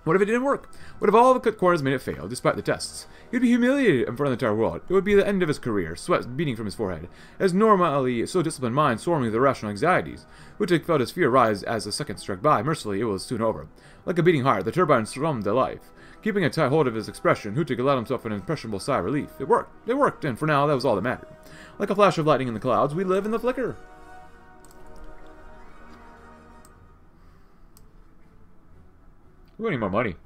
What if it didn't work? What if all the cut corners made it fail, despite the tests? He'd be humiliated in front of the entire world. It would be the end of his career, sweat beating from his forehead, his normally so disciplined mind swarming with irrational anxieties. Huttig felt his fear rise as the seconds struck by. Mercifully, it was soon over. Like a beating heart, the turbine strummed to life. Keeping a tight hold of his expression, Huttig allowed himself an impressionable sigh of relief. It worked. It worked, and for now, that was all that mattered. Like a flash of lightning in the clouds, we live in the flicker. We need more money.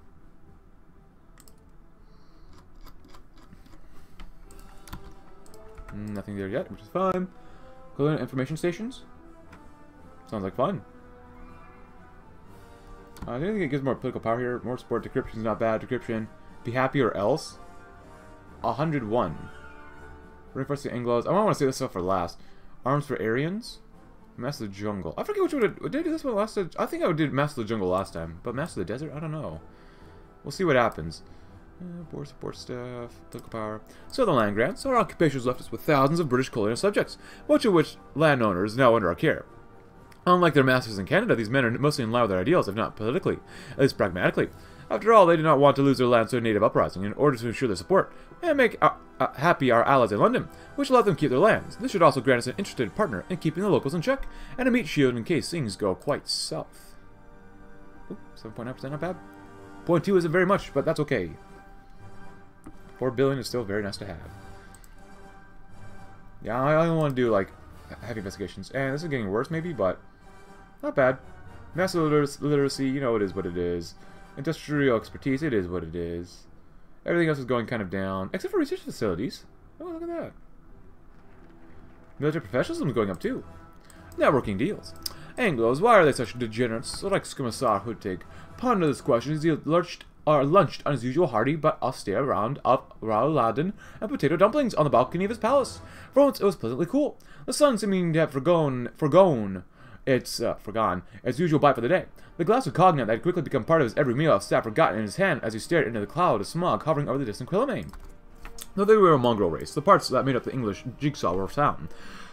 Nothing there yet, which is fine. Colonial information stations? Sounds like fun. Uh, I think it gives more political power here. More support. Decryption is not bad. Decryption. Be happy or else. 101. Reinforce the Anglos. I want to say this stuff for last. Arms for Aryans. Master the Jungle. I forget which one. Did, did I do this one last time? I think I did Master the Jungle last time. But Master the Desert? I don't know. We'll see what happens. Uh, board support staff, political power. So the land grants. Our occupations left us with thousands of British colonial subjects, much of which landowners now under our care. Unlike their masters in Canada, these men are mostly in line with their ideals, if not politically, at least pragmatically. After all, they do not want to lose their lands to a native uprising in order to ensure their support, and make uh, uh, happy our allies in London, which will let them keep their lands. This should also grant us an interested partner in keeping the locals in check, and a meat shield in case things go quite south. 7.9% not bad. 0.2 isn't very much, but that's okay. 4 billion is still very nice to have. Yeah, I only want to do, like, heavy investigations. And this is getting worse, maybe, but not bad. Massive literacy, you know, it is what it is. Industrial expertise, it is what it is. Everything else is going kind of down, except for research facilities. Oh, look at that. Military professionalism is going up too. Networking deals. Anglos, why are they such degenerates? Like Skommissar Huttig. Ponder this question as he lurched or lunched on his usual hearty but austere round of rouladen and potato dumplings on the balcony of his palace. For once it was pleasantly cool. The sun seeming to have forgone, forgone its, uh, forgone, its usual bite for the day. The glass of cognac that had quickly become part of his every meal sat forgotten in his hand as he stared into the cloud of smog hovering over the distant Quelimane. Though they were a mongrel race, the parts that made up the English jigsaw were sound.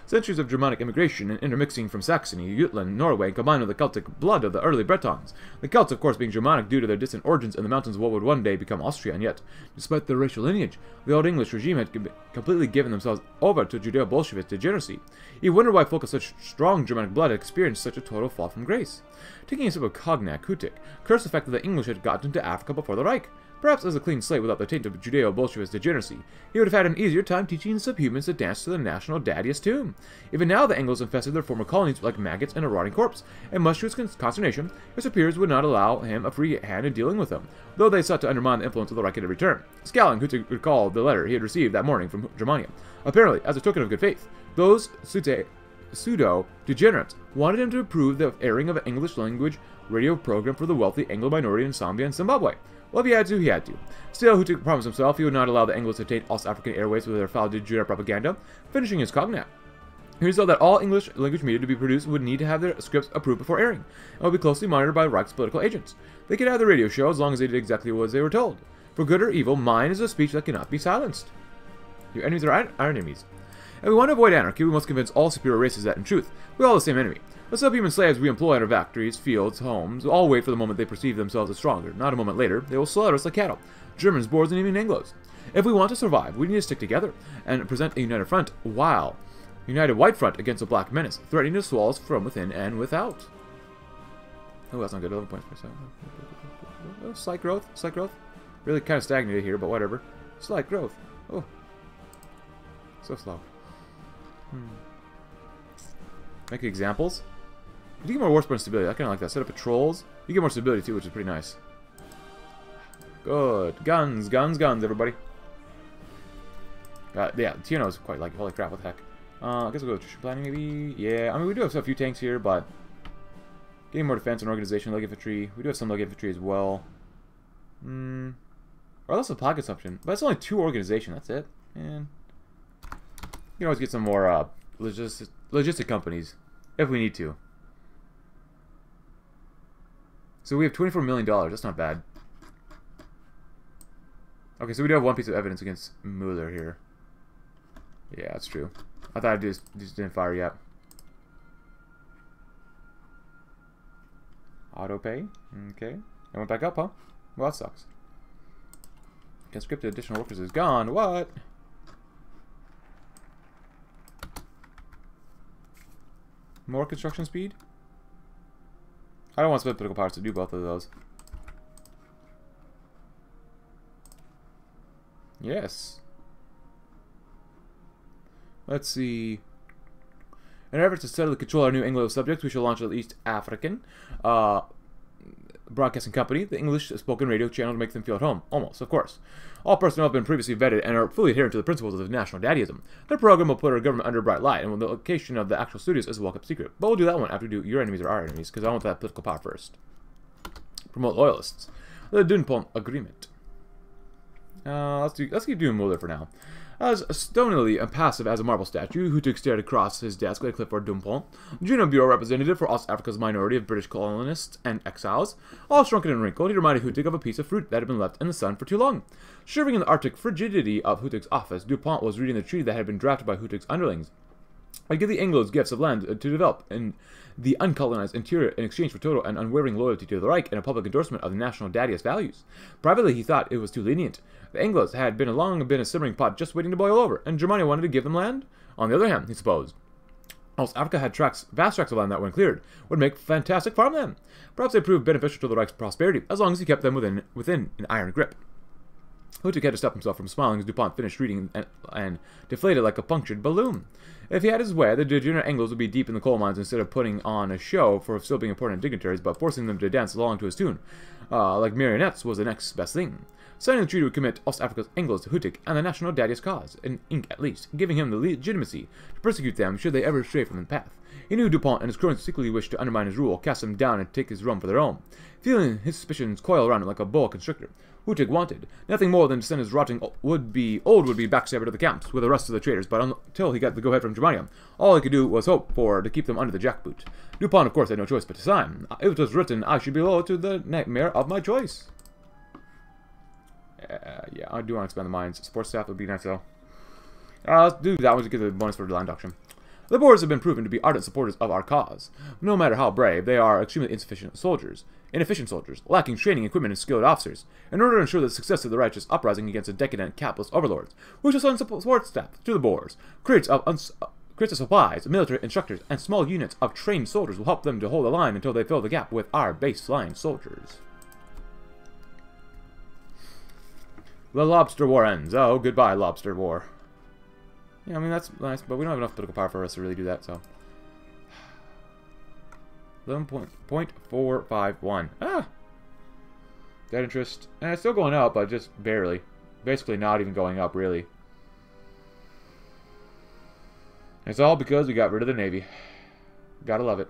Centuries of Germanic immigration and intermixing from Saxony, Jutland, Norway, combined with the Celtic blood of the early Bretons. The Celts, of course, being Germanic due to their distant origins in the mountains of what would one day become Austria, and yet, despite their racial lineage, the Old English regime had completely given themselves over to Judeo-Bolshevist degeneracy. You wonder why folk of such strong Germanic blood had experienced such a total fall from grace. Taking a sip of cognac, Huttig cursed the fact that the English had gotten to Africa before the Reich. Perhaps as a clean slate without the taint of Judeo-Bolshevist degeneracy, he would have had an easier time teaching subhumans to dance to the national daddiest tune. Even now, the Anglos infested their former colonies like maggots and a rotting corpse, and much to his consternation, his superiors would not allow him a free hand in dealing with them, though they sought to undermine the influence of the Reich at every turn. Scowling, who recalled the letter he had received that morning from Germania. Apparently, as a token of good faith, those pseudo-degenerates wanted him to approve the airing of an English-language radio program for the wealthy Anglo minority in Zambia and Zimbabwe. Well, he had to, he had to. Still, Huttig promised himself he would not allow the Anglos to taint all African airways with their foul Judeo propaganda, finishing his cognac. He resolved that all English language media to be produced would need to have their scripts approved before airing, and would be closely monitored by Reich's political agents. They could have the radio show as long as they did exactly what they were told. For good or evil, mine is a speech that cannot be silenced. Your enemies are our enemies. If we want to avoid anarchy, we must convince all superior races that, in truth, we are all the same enemy. The subhuman slaves we employ in our factories, fields, homes, all wait for the moment they perceive themselves as stronger. Not a moment later, they will slaughter us like cattle. Germans, Boers, and even Anglos. If we want to survive, we need to stick together and present a united front, while united white front against a black menace, threatening to swallow us from within and without. Oh, that's not good. 11 points per second. Oh, slight growth. Slight growth. Really kind of stagnated here, but whatever. Slight growth. Oh. So slow. Hmm. Make examples. You get more warspite stability. I kind of like that. Set up patrols. You get more stability too, which is pretty nice. Good. Guns, guns, guns, everybody. Uh, yeah, Tino is quite like Holy crap, what the heck. Uh, I guess we'll go with planning maybe. Yeah, I mean, we do have a few tanks here, but Getting more defense and organization, leg infantry. We do have some leg infantry as well. Hmm. Or that's a supply consumption. But it's only two organization, that's it. And you can always get some more uh, logistic, logistic companies if we need to. So we have $24 million. That's not bad. Okay, so we do have one piece of evidence against Muller here. Yeah, that's true. I thought I just, just didn't fire yet. Auto pay. Okay. I went back up, huh? Well, that sucks. Conscripted additional workers is gone. What? More construction speed? I don't want split political powers to do both of those. Yes. Let's see. In an effort to the control our new Anglo subjects, we shall launch the East African uh, Broadcasting Company, the English spoken radio channel to make them feel at home. Almost, of course. All personnel have been previously vetted and are fully adherent to the principles of national daddyism. Their program will put our government under bright light, and the location of the actual studios is a well-kept secret. But we'll do that one after we do your enemies or our enemies, because I want that political power first. Promote loyalists. The Dupont Agreement. Uh, let's do. Let's keep doing Muller for now. As stonily impassive as a marble statue, Huttig stared across his desk at Clifford Dupont, Juno Bureau representative for East Africa's minority of British colonists and exiles. All shrunken and wrinkled, he reminded Huttig of a piece of fruit that had been left in the sun for too long. Shivering in the arctic frigidity of Huttig's office, Dupont was reading the treaty that had been drafted by Huttig's underlings. I give the Anglos gifts of land to develop in the uncolonized interior in exchange for total and unwavering loyalty to the Reich and a public endorsement of the national daddyist values. Privately, he thought it was too lenient. The Anglos had been long been a simmering pot just waiting to boil over, and Germany wanted to give them land? On the other hand, he supposed, whilst Africa had vast tracts of land that, when cleared, would make fantastic farmland. Perhaps they proved beneficial to the Reich's prosperity, as long as he kept them within, within an iron grip. Huttig had to stop himself from smiling as Dupont finished reading and, and, deflated like a punctured balloon. If he had his way, the degenerate Anglos would be deep in the coal mines instead of putting on a show for still being important dignitaries, but forcing them to dance along to his tune, uh, like marionettes, was the next best thing. Signing the treaty would commit East Africa's Anglos to Huttig and the national daddyist cause, in ink at least, giving him the legitimacy to persecute them should they ever stray from the path. He knew Dupont and his cronies secretly wished to undermine his rule, cast him down, and take his realm for their own. Feeling his suspicions coil around him like a boa constrictor, Huttig wanted nothing more than to send his rotting would-be old would-be backstabber to the camps with the rest of the traitors, but until he got the go-ahead from Germania, all he could do was hope for to keep them under the jackboot. Dupont, of course, had no choice but to sign. It was written, I should be loyal to the nightmare of my choice. Uh, yeah, I do want to expand the mines. Support staff would be nice, though. Uh, let's do that one to get the bonus for the land auction. The Boers have been proven to be ardent supporters of our cause. No matter how brave, they are extremely insufficient soldiers, inefficient soldiers, lacking training, equipment, and skilled officers. In order to ensure the success of the righteous uprising against the decadent capitalist overlords, we shall send support staff to the Boers. Crates of uns of supplies, military instructors, and small units of trained soldiers will help them to hold the line until they fill the gap with our baseline soldiers. The Lobster War ends. Oh, goodbye, Lobster War. Yeah, I mean, that's nice, but we don't have enough political power for us to really do that, so. 11.451. Ah! Debt interest. And eh, it's still going up, but just barely. Basically not even going up, really. It's all because we got rid of the Navy. Gotta love it.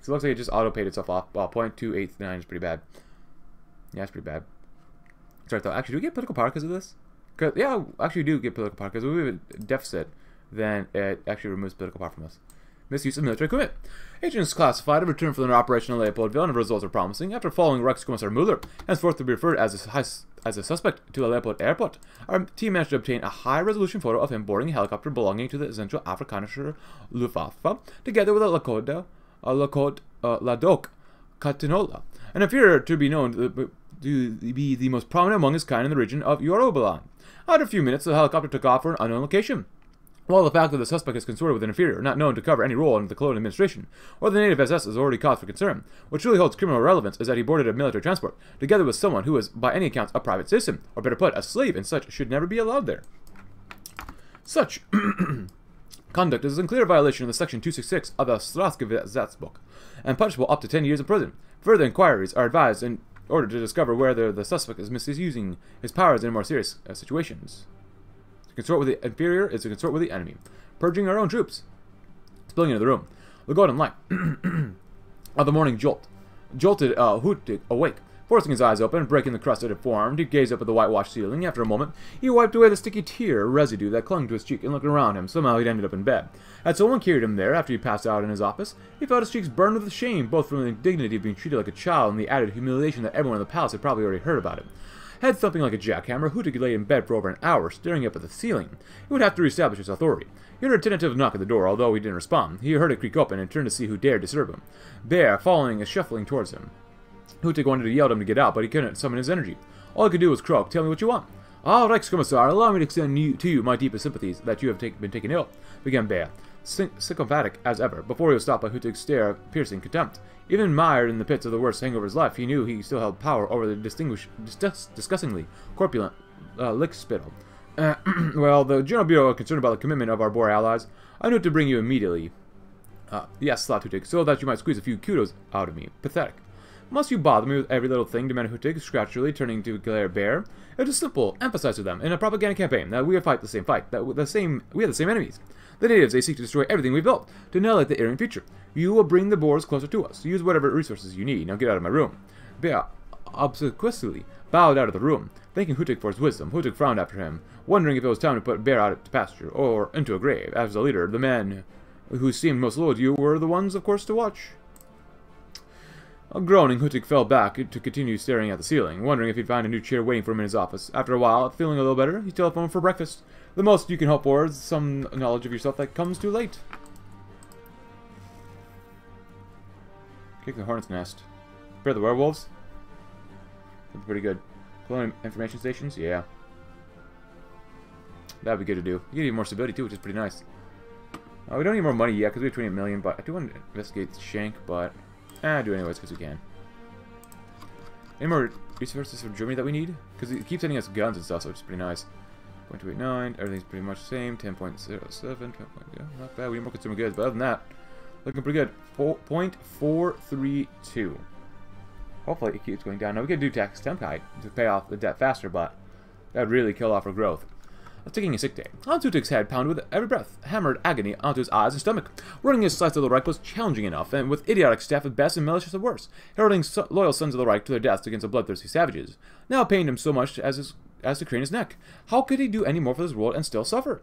So it looks like it just auto-paid itself off. Well, 0.289 is pretty bad. Yeah, it's pretty bad. Sorry, though. Actually, do we get political power because of this? Cause, yeah, actually do get political power, because we have a deficit, then it actually removes political power from us. Misuse of military equipment. Agents classified have returned from their operation in Leopoldville, and the results are promising. After following Reichskommissar Muller, henceforth to be referred as a, as a suspect to Leopold airport, our team managed to obtain a high-resolution photo of him boarding a helicopter belonging to the Central Afrikanische Luftwaffe, together with a Lakota, a Lakota, uh, Ladoke Akintola, an inferior to be known to be the most prominent among his kind in the region of Yorubaland. After a few minutes, the helicopter took off for an unknown location. While the fact that the suspect is consorted with an inferior, not known to cover any role in the colonial administration, or the native SS is already cause for concern, what truly holds criminal relevance is that he boarded a military transport, together with someone who is, by any accounts, a private citizen, or better put, a slave, and such should never be allowed there. Such (clears throat) conduct is in clear violation of the Section 266 of the Strafgesetzbuch, and punishable up to 10 years in prison. Further inquiries are advised in order to discover whether the suspect is misusing his powers in more serious uh, situations. To consort with the inferior is to consort with the enemy. Purging our own troops. Spilling into the room. the golden light (clears throat) of the morning jolt jolted uh, Huttig awake. Forcing his eyes open, and breaking the crust it had formed, he gazed up at the whitewashed ceiling. After a moment, he wiped away the sticky tear residue that clung to his cheek and looked around him. Somehow he'd ended up in bed. Had someone carried him there after he passed out in his office? He felt his cheeks burn with shame, both from the indignity of being treated like a child and the added humiliation that everyone in the palace had probably already heard about it. Head thumping like a jackhammer, Huttig lay in bed for over an hour, staring up at the ceiling. He would have to reestablish his authority. He heard a tentative knock at the door, although he didn't respond. He heard it creak open and turned to see who dared disturb him. Bear, following and shuffling towards him. Huttig wanted to yell at him to get out, but he couldn't summon his energy. All he could do was croak, Tell me what you want. Ah, Reichskommissar, allow me to extend you, to you my deepest sympathies that you have take, been taken ill, began Bear, sycophantic as ever, before he was stopped by Huttig's stare of piercing contempt. Even mired in the pits of the worst hangover of his life, he knew he still held power over the distinguished, dis disgustingly corpulent uh. Uh, (clears throat) well, the General Bureau are concerned about the commitment of our Boer allies. I knew to bring you immediately. Uh, yes, Huttig, so that you might squeeze a few kudos out of me. Pathetic. Must you bother me with every little thing? demanded Huttig, scratchily, turning to Glare Bear. It is simple. Emphasize to them, in a propaganda campaign, that we fight the same fight, that the same we have the same enemies. The natives, they seek to destroy everything we built, to annihilate the Aryan future. You will bring the Boers closer to us. Use whatever resources you need. Now get out of my room. Bear obsequiously bowed out of the room, thanking Huttig for his wisdom. Huttig frowned after him, wondering if it was time to put Bear out to pasture, or into a grave. As the leader, the men who seemed most loyal to you were the ones, of course, to watch. A groaning, Huttig fell back to continue staring at the ceiling, wondering if he'd find a new chair waiting for him in his office. After a while, feeling a little better, he telephoned for breakfast. The most you can hope for is some knowledge of yourself that comes too late. Kick the hornet's nest. Prepare the werewolves? That'd pretty good. Colonial information stations? Yeah. That'd be good to do. You get even more stability too, which is pretty nice. Uh, we don't need more money yet because we have 28 million, but I do want to investigate Schenk, but Eh, do anyways, because we can. Any more resources from Germany that we need? Because it keeps sending us guns and stuff, so it's pretty nice. 0.289, everything's pretty much the same. 10.07, 10 yeah, not bad. We need more consumer goods, but other than that, looking pretty good. 4.432. Hopefully it keeps going down. Now we can do tax temp to pay off the debt faster, but that would really kill off our growth taking a sick day. Hans Huttig's head pounded with every breath, hammered agony onto his eyes and stomach. Running his slice of the Reich was challenging enough, and with idiotic staff at best and malicious at worst, heralding so loyal sons of the Reich to their deaths against the bloodthirsty savages. Now pained him so much as, his, as to crane his neck. How could he do any more for this world and still suffer?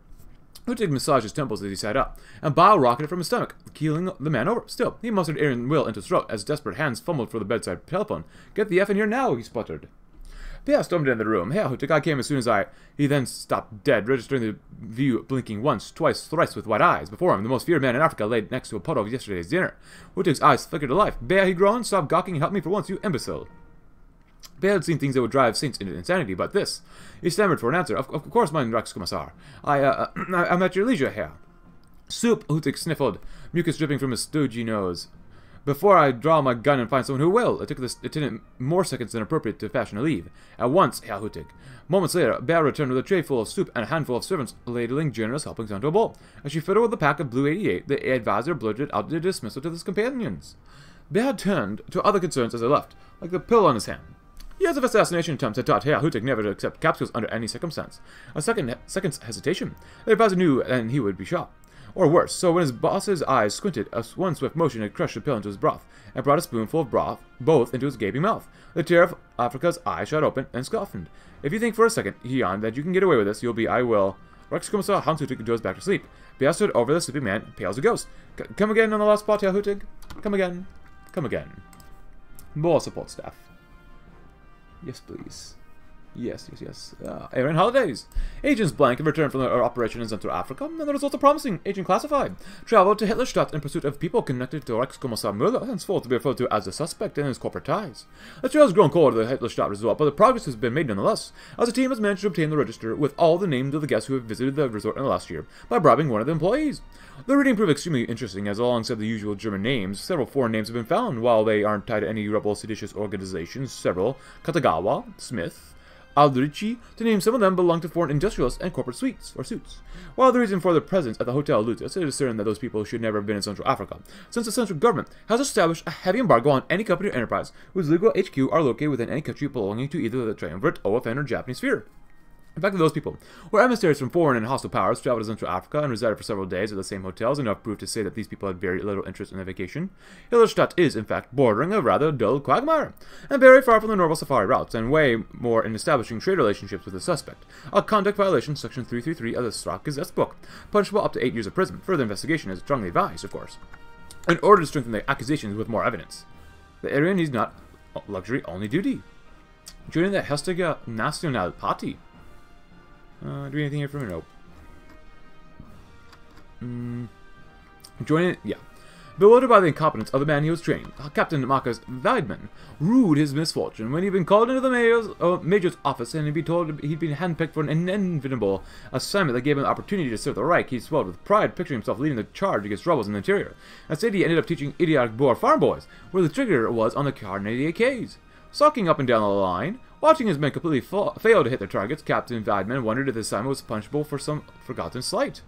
Huttig massaged his temples as he sat up, and bile rocketed from his stomach, keeling the man over. Still, he mustered iron will into his throat as desperate hands fumbled for the bedside telephone. Get the F in here now, he spluttered. Pierre stormed into the room. Herr Huttig came as soon as I... He then stopped dead, registering the view, blinking once, twice, thrice with wide eyes. Before him, the most feared man in Africa lay next to a pot of yesterday's dinner. Huttig's eyes flickered to life. Bear, he groaned, stop gawking and help me for once, you imbecile. Bear had seen things that would drive saints into insanity, but this... He stammered for an answer. Of, of course, mein Reichskommissar. I, uh, (clears throat) I'm at your leisure, Herr. Soup, Huttig sniffled, mucus dripping from his stodgy nose. Before I draw my gun and find someone who will, it took the lieutenant more seconds than appropriate to fashion a leave. At once, Huttig. Moments later, Bear returned with a tray full of soup and a handful of servants ladling generous helpings onto a bowl. As she fiddled with a pack of Blue 88, the advisor blurted out the dismissal to his companions. Bear turned to other concerns as they left, like the pill on his hand. Years of assassination attempts had taught Herr never to accept capsules under any circumstance. A second second's hesitation, the advisor knew and he would be shot. Or worse, so when his boss's eyes squinted, a one swift motion had crushed the pill into his broth, and brought a spoonful of broth both into his gaping mouth. The tear of Africa's eye shot open and softened. If you think for a second, he yawned, that you can get away with this, you'll be, I will. Rex saw Hans Huttig goes back to sleep. Bia stood over the sleeping man, pale as a ghost. Come again on the last spot, Huttig? Come again. Come again. More support staff. Yes, please. Yes, yes, yes. Uh, Aryan Holidays. Agents Blank have returned from their operation in Central Africa, and the results are promising. Agent Classified traveled to Hitlerstadt in pursuit of people connected to Reichskommissar Müller, henceforth to be referred to as the suspect in his corporate ties. The trail has grown cold to the Hitlerstadt resort, but the progress has been made nonetheless, as the team has managed to obtain the register with all the names of the guests who have visited the resort in the last year by bribing one of the employees. The reading proved extremely interesting, as alongside the usual German names, several foreign names have been found. While they aren't tied to any rebel seditious organizations, several, Katagawa, Smith, Aldrich, to name some of them, belong to foreign industrialists and corporate suites, or suits. While the reason for their presence at the Hotel Lutus it is certain that those people should never have been in Central Africa, since the central government has established a heavy embargo on any company or enterprise whose legal HQ are located within any country belonging to either the Triumvirate, OFN, or Japanese sphere. In fact, those people were emissaries from foreign and hostile powers, traveled to Central Africa, and resided for several days at the same hotels, enough proof to say that these people had very little interest in their vacation. Hitlerstadt is, in fact, bordering a rather dull quagmire, and very far from the normal safari routes, and way more in establishing trade relationships with the suspect. A conduct violation, section 333 of the Gazette book, punishable up to eight years of prison. Further investigation is strongly advised, of course, in order to strengthen the accusations with more evidence. The area needs not luxury, only duty. Joining the Herstigte National Party. Uh, do anything here for me? Nope. Mm. Joining, yeah. Bewildered by the incompetence of the man he was training, Captain Marcus Weidman rued his misfortune when he'd been called into the mayor's, uh, major's office and he'd been told he'd been handpicked for an inevitable assignment that gave him the opportunity to serve the Reich. He swelled with pride, picturing himself leading the charge against rebels in the interior. Instead, he ended up teaching idiotic Boer farm boys, where the trigger was on the AKs. Stalking up and down the line, watching his men completely fail to hit their targets, Captain Weidman wondered if the assignment was punishable for some forgotten slight.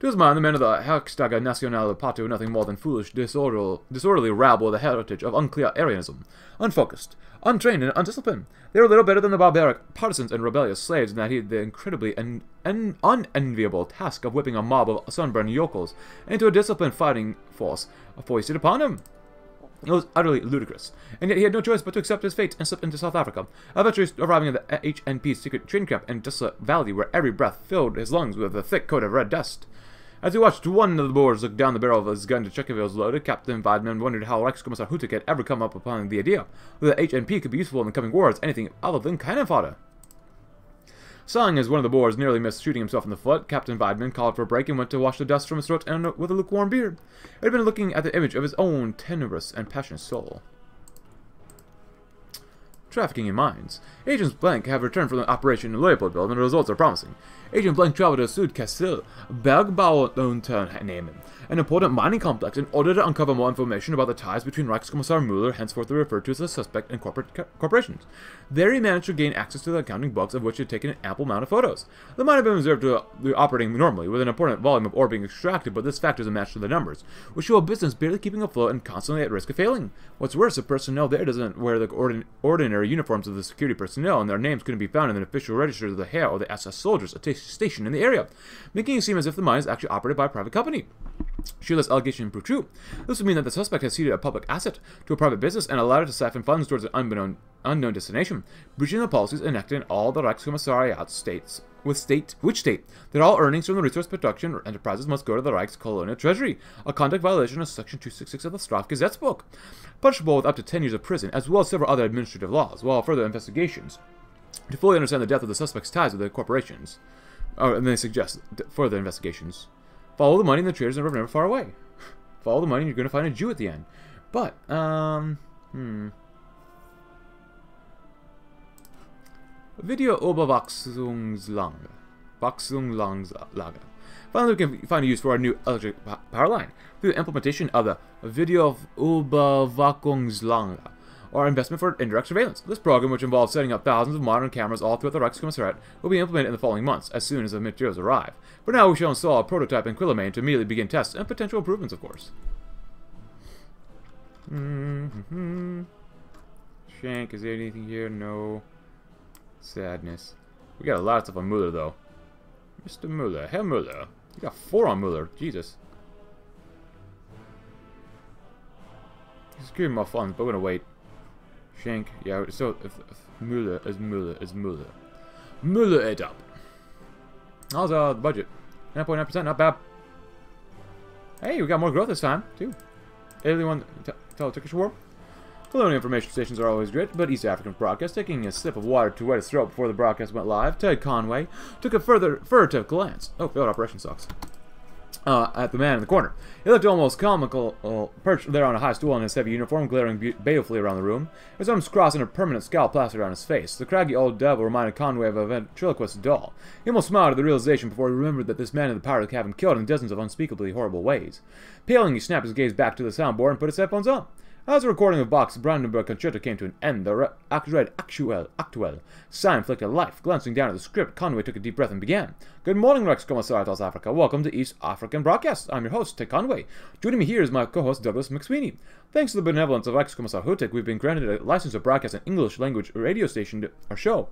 To his mind, the men of the Herstigte Nationale Party were nothing more than foolish, disorderly, disorderly rabble with a heritage of unclear Arianism, unfocused, untrained, and undisciplined. They were little better than the barbaric partisans and rebellious slaves in that he had the incredibly un unenviable task of whipping a mob of sunburned yokels into a disciplined fighting force foisted upon him. It was utterly ludicrous, and yet he had no choice but to accept his fate and slip into South Africa, eventually arriving at the HNP's secret train camp in desolate valley where every breath filled his lungs with a thick coat of red dust. As he watched one of the Boers look down the barrel of his gun to check if it was loaded, Captain Weidman wondered how Reichskommissar Huttig had ever come up upon the idea that the HNP could be useful in the coming wars anything other than cannon fodder. Sighing as one of the Boers nearly missed shooting himself in the foot, Captain Weidman called for a break and went to wash the dust from his throat and with a lukewarm beer. He had been looking at the image of his own tenebrous and passionate soul. Trafficking in mines. Agents Blank have returned from the operation in Leopoldville and the results are promising. Agent Blank traveled to Südkassel, Bergbauunternehmen, an important mining complex, in order to uncover more information about the ties between Reichskommissar Muller, henceforth referred to as a suspect, and corporate co corporations. There he managed to gain access to the accounting books of which he had taken an ample amount of photos. The mine had been observed to uh, be operating normally, with an important volume of ore being extracted, but this fact is a match to the numbers, which show a business barely keeping afloat and constantly at risk of failing. What's worse, the personnel there doesn't wear the ordin ordinary uniforms of the security personnel, and their names couldn't be found in the official registers of the Heer or the SS soldiers stationed in the area, making it seem as if the mine is actually operated by a private company. Should allegation prove true, this would mean that the suspect has ceded a public asset to a private business and allowed it to siphon funds towards an unknown, unknown destination, breaching the policies enacted in all the Reichskommissariat states. With state, which state that all earnings from the resource production enterprises must go to the Reichskolonial Treasury, a conduct violation of Section 266 of the Strafgesetzbuch, punishable with up to 10 years of prison, as well as several other administrative laws, while further investigations to fully understand the depth of the suspect's ties with the corporations. Oh, and they suggest further investigations. Follow the money and the traders are never far away. (laughs) Follow the money and you're going to find a Jew at the end. But, um, hmm. Video Oberwachsungslager. Wachsungslager. Finally, we can find a use for our new electric power line through the implementation of the Video of Oberwachungslager or investment for indirect surveillance. This program, which involves setting up thousands of modern cameras all throughout the Reichskommissariat, will be implemented in the following months, as soon as the materials arrive. For now, we shall install a prototype in Quelimane to immediately begin tests and potential improvements, of course. Mm -hmm. Schenk, is there anything here? No. Sadness. We got a lot of stuff on Muller, though. Mr. Muller. Herr Muller. You got four on Muller. Jesus. He's giving more fun, but we're gonna wait. Schenk, yeah, so Müller is Müller is Müller. Müller it up. How's the budget? 9.9%, not bad. Hey, we got more growth this time, too. Italy won tell Turkish war. Colonial information stations are always great, but East African broadcast, taking a sip of water to wet his throat before the broadcast went live, Ted Conway took a further furtive glance. Oh, failed operation sucks uh, at the man in the corner. He looked almost comical, uh, perched there on a high stool in his heavy uniform, glaring balefully around the room, his arms crossed and a permanent scowl plastered on his face. The craggy old devil reminded Conway of a ventriloquist doll. He almost smiled at the realization before he remembered that this man in the pirate cabin killed in dozens of unspeakably horrible ways. Paling, he snapped his gaze back to the soundboard and put his headphones on. As the recording of Bach's Brandenburg Concerto came to an end, the red actuel, actuel sign flicked a life. Glancing down at the script, Conway took a deep breath and began. Good morning, Reichskommissar South Africa. Welcome to East African Broadcast. I'm your host, Ted Conway. Joining me here is my co-host, Douglas McSweeney. Thanks to the benevolence of Reichskommissar Huttig, we've been granted a license to broadcast an English language radio station to our show.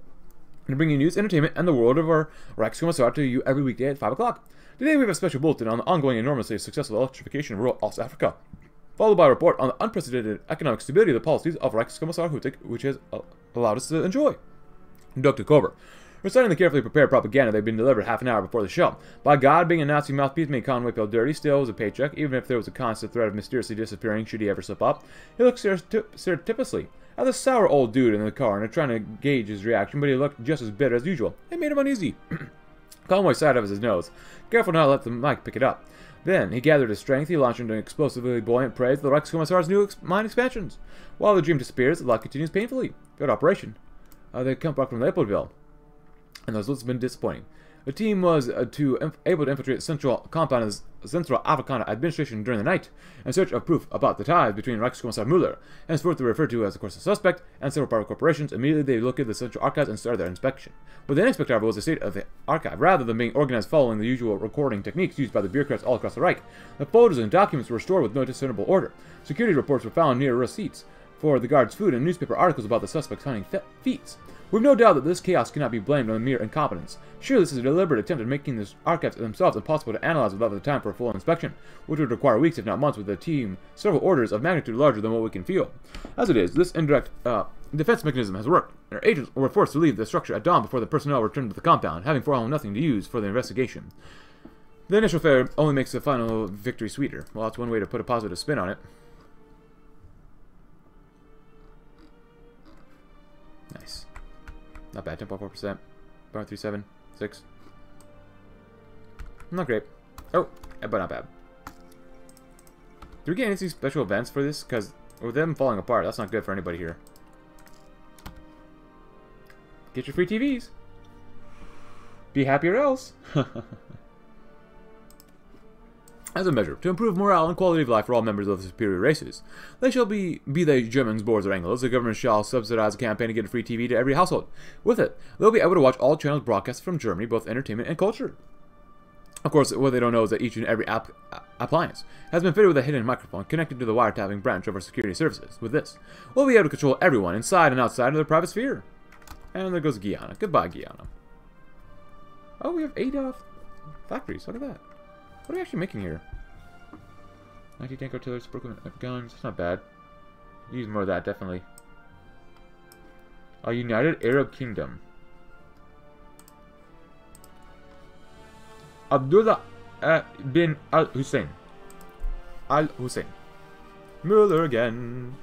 and bringing news, entertainment, and the world of our Reichskommissar to you every weekday at 5 o'clock. Today we have a special bulletin on the ongoing enormously successful electrification of rural South Africa, followed by a report on the unprecedented economic stability of the policies of Reichskommissar Huttig, which has allowed us to enjoy. Dr. Kober. Reciting the carefully prepared propaganda they'd been delivered half an hour before the show. By God, being a Nazi mouthpiece made Conway feel dirty, still was a paycheck, even if there was a constant threat of mysteriously disappearing should he ever slip up. He looked surreptitiously at the sour old dude in the car and trying to gauge his reaction, but he looked just as bitter as usual. It made him uneasy. (clears throat) Conway sighed up his nose, careful not to let the mic pick it up. Then, he gathered his strength, he launched into an explosively buoyant praise of the Reichskommissar's new ex mine expansions. While the dream disappears, the luck continues painfully. Good operation. Uh, they come back from Leopoldville and the results have been disappointing. The team was uh, to able to infiltrate Central Compound's Central Africana administration during the night in search of proof about the ties between Reichskommissar Muller, henceforth referred to as, of course, a suspect, and several private corporations. Immediately they located the Central Archives and started their inspection. What they didn't expect, was the state of the archive, rather than being organized following the usual recording techniques used by the bureaucrats all across the Reich. The photos and documents were stored with no discernible order. Security reports were found near receipts for the guards' food and newspaper articles about the suspects hunting feats. We've no doubt that this chaos cannot be blamed on mere incompetence. Surely this is a deliberate attempt at making the archives themselves impossible to analyze without the time for a full inspection, which would require weeks if not months with a team several orders of magnitude larger than what we can feel. As it is, this indirect uh, defense mechanism has worked. and Our agents were forced to leave the structure at dawn before the personnel returned to the compound, having for all nothing to use for the investigation. The initial failure only makes the final victory sweeter. Well, that's one way to put a positive spin on it. Nice. Not bad. 10.4%. 0.37. 6. Not great. Oh, but not bad. Do we get any special events for this? Because with them falling apart, that's not good for anybody here. Get your free TVs. Be happy or else. (laughs) as a measure to improve morale and quality of life for all members of the superior races. They shall be, be they Germans, Boers, or Anglos, the government shall subsidize a campaign to get free TV to every household. With it, they'll be able to watch all channels broadcast from Germany, both entertainment and culture. Of course, what they don't know is that each and every app, appliance has been fitted with a hidden microphone connected to the wiretapping branch of our security services. With this, we'll be able to control everyone inside and outside of their private sphere. And there goes Guyana. Goodbye, Guyana. Oh, we have eight uh, factories. Look at that. What are we actually making here? 90 tank artillery, Brooklyn guns. That's not bad. Use more of that, definitely. A United Arab Kingdom. Abdullah uh, bin al-Hussein. Al-Hussein. Muller again.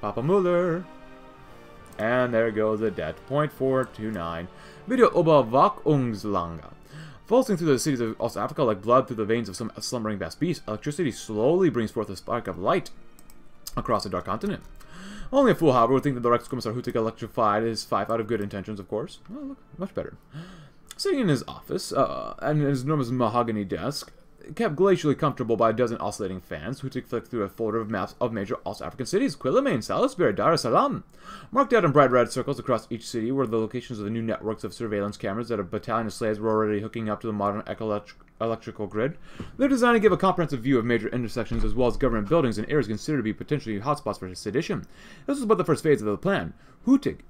Papa Muller. And there goes the debt. 0.429. Video over Überwachungslager. Pulsing through the cities of South Africa like blood through the veins of some slumbering vast beast, electricity slowly brings forth a spark of light across the dark continent. Only a fool, however, would think that the Rex Reichskommissar Huttig electrified his five out of good intentions, of course. Oh, look, much better. Sitting in his office, uh, and his enormous mahogany desk, kept glacially comfortable by a dozen oscillating fans, who took flick through a folder of maps of major South African cities, Quelimane, Salisbury, Dar es Salaam. Marked out in bright red circles across each city were the locations of the new networks of surveillance cameras that a battalion of slaves were already hooking up to the modern electrical grid. They're designed to give a comprehensive view of major intersections as well as government buildings and areas considered to be potentially hotspots for sedition. This was but the first phase of the plan. Huttig